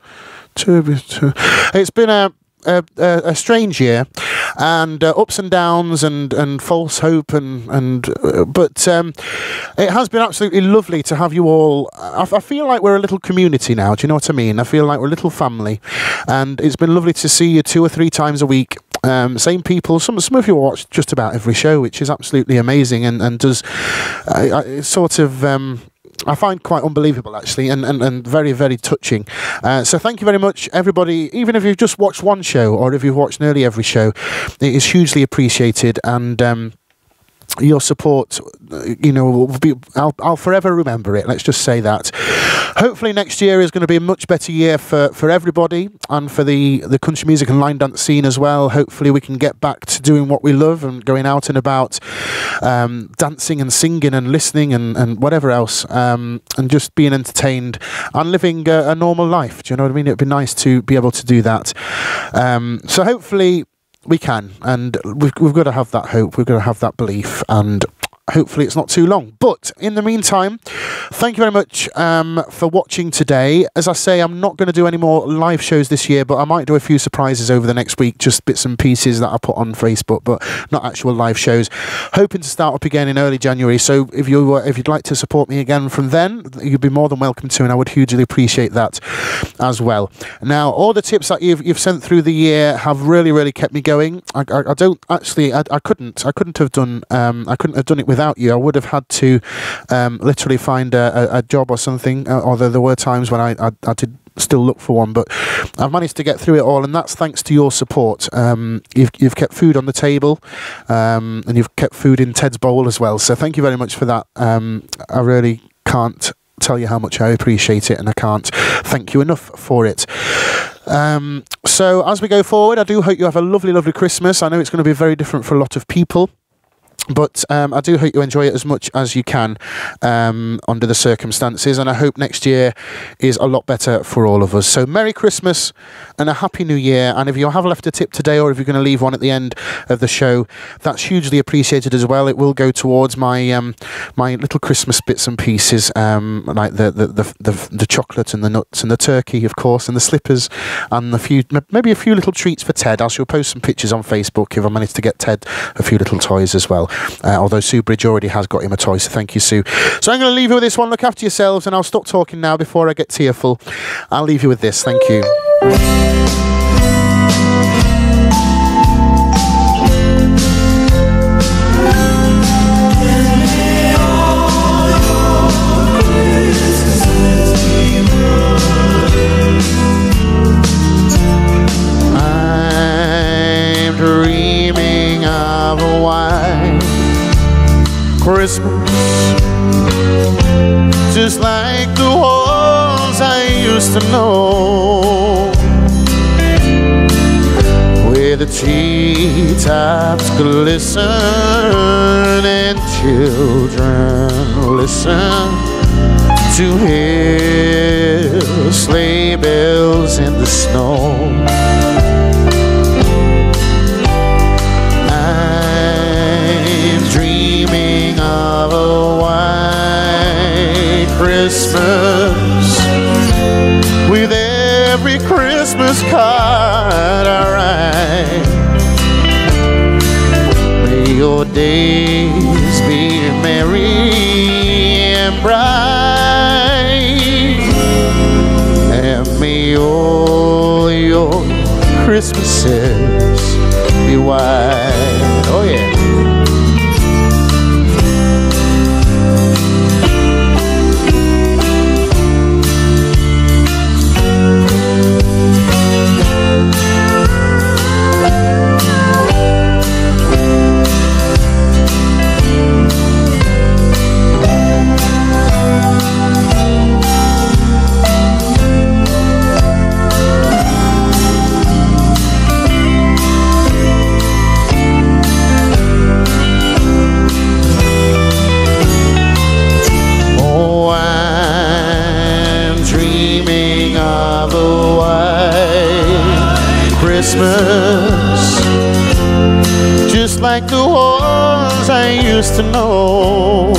Turbulent. It's been a a, a, a strange year, and uh, ups and downs, and, and false hope, and and uh, but um, it has been absolutely lovely to have you all. I, I feel like we're a little community now. Do you know what I mean? I feel like we're a little family, and it's been lovely to see you two or three times a week. Um, same people. Some some of you watch just about every show, which is absolutely amazing, and and does uh, sort of. Um, I find quite unbelievable actually and, and, and very, very touching. Uh, so thank you very much, everybody. Even if you've just watched one show or if you've watched nearly every show, it is hugely appreciated and um, your support, you know, be, I'll, I'll forever remember it. Let's just say that. Hopefully, next year is going to be a much better year for, for everybody and for the, the country music and line dance scene as well. Hopefully, we can get back to doing what we love and going out and about, um, dancing and singing and listening and, and whatever else, um, and just being entertained and living a, a normal life. Do you know what I mean? It'd be nice to be able to do that. Um, so, hopefully, we can, and we've, we've got to have that hope. We've got to have that belief, and hopefully it's not too long. But in the meantime, thank you very much um, for watching today. As I say, I'm not going to do any more live shows this year, but I might do a few surprises over the next week, just bits and pieces that I put on Facebook, but not actual live shows. Hoping to start up again in early January. So if you uh, if you'd like to support me again from then, you'd be more than welcome to, and I would hugely appreciate that as well. Now, all the tips that you've you've sent through the year have really really kept me going. I, I, I don't actually I, I couldn't I couldn't have done um, I couldn't have done it without you. I would have had to um, literally find a, a, job or something. Uh, although there were times when I, I, I did still look for one, but I've managed to get through it all, and that's thanks to your support. Um, you've you've kept food on the table, um, and you've kept food in Ted's bowl as well. So thank you very much for that. Um, I really can't tell you how much I appreciate it, and I can't thank you enough for it. Um, so as we go forward, I do hope you have a lovely, lovely Christmas. I know it's going to be very different for a lot of people. But um, I do hope you enjoy it as much as you can um, under the circumstances, and I hope next year is a lot better for all of us. So, Merry Christmas and a Happy New Year. And if you have left a tip today, or if you're going to leave one at the end of the show, that's hugely appreciated as well. It will go towards my um, my little Christmas bits and pieces, um, like the the, the the the chocolate and the nuts and the turkey, of course, and the slippers, and the few maybe a few little treats for Ted. I shall post some pictures on Facebook if I manage to get Ted a few little toys as well. Uh, although Sue Bridge already has got him a toy, so thank you, Sue. So I'm going to leave you with this one. Look after yourselves, and I'll stop talking now before I get tearful. I'll leave you with this. Thank you. Christmas, just like the ones I used to know, where the treetops glisten and children listen to hear sleigh bells in the snow. Christmases be white. Like the ones I used to know.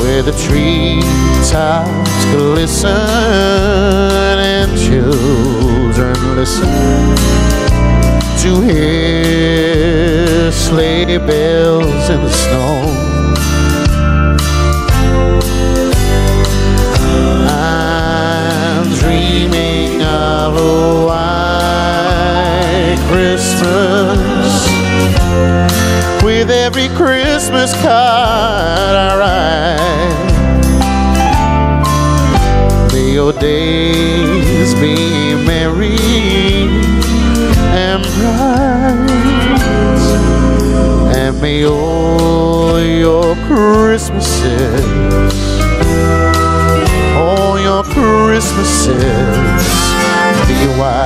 Where the treetops glisten and children listen to hear sleigh bells in the snow. Christmas with every Christmas card I write. May your days be merry and bright, and may all your Christmases all your Christmases be white.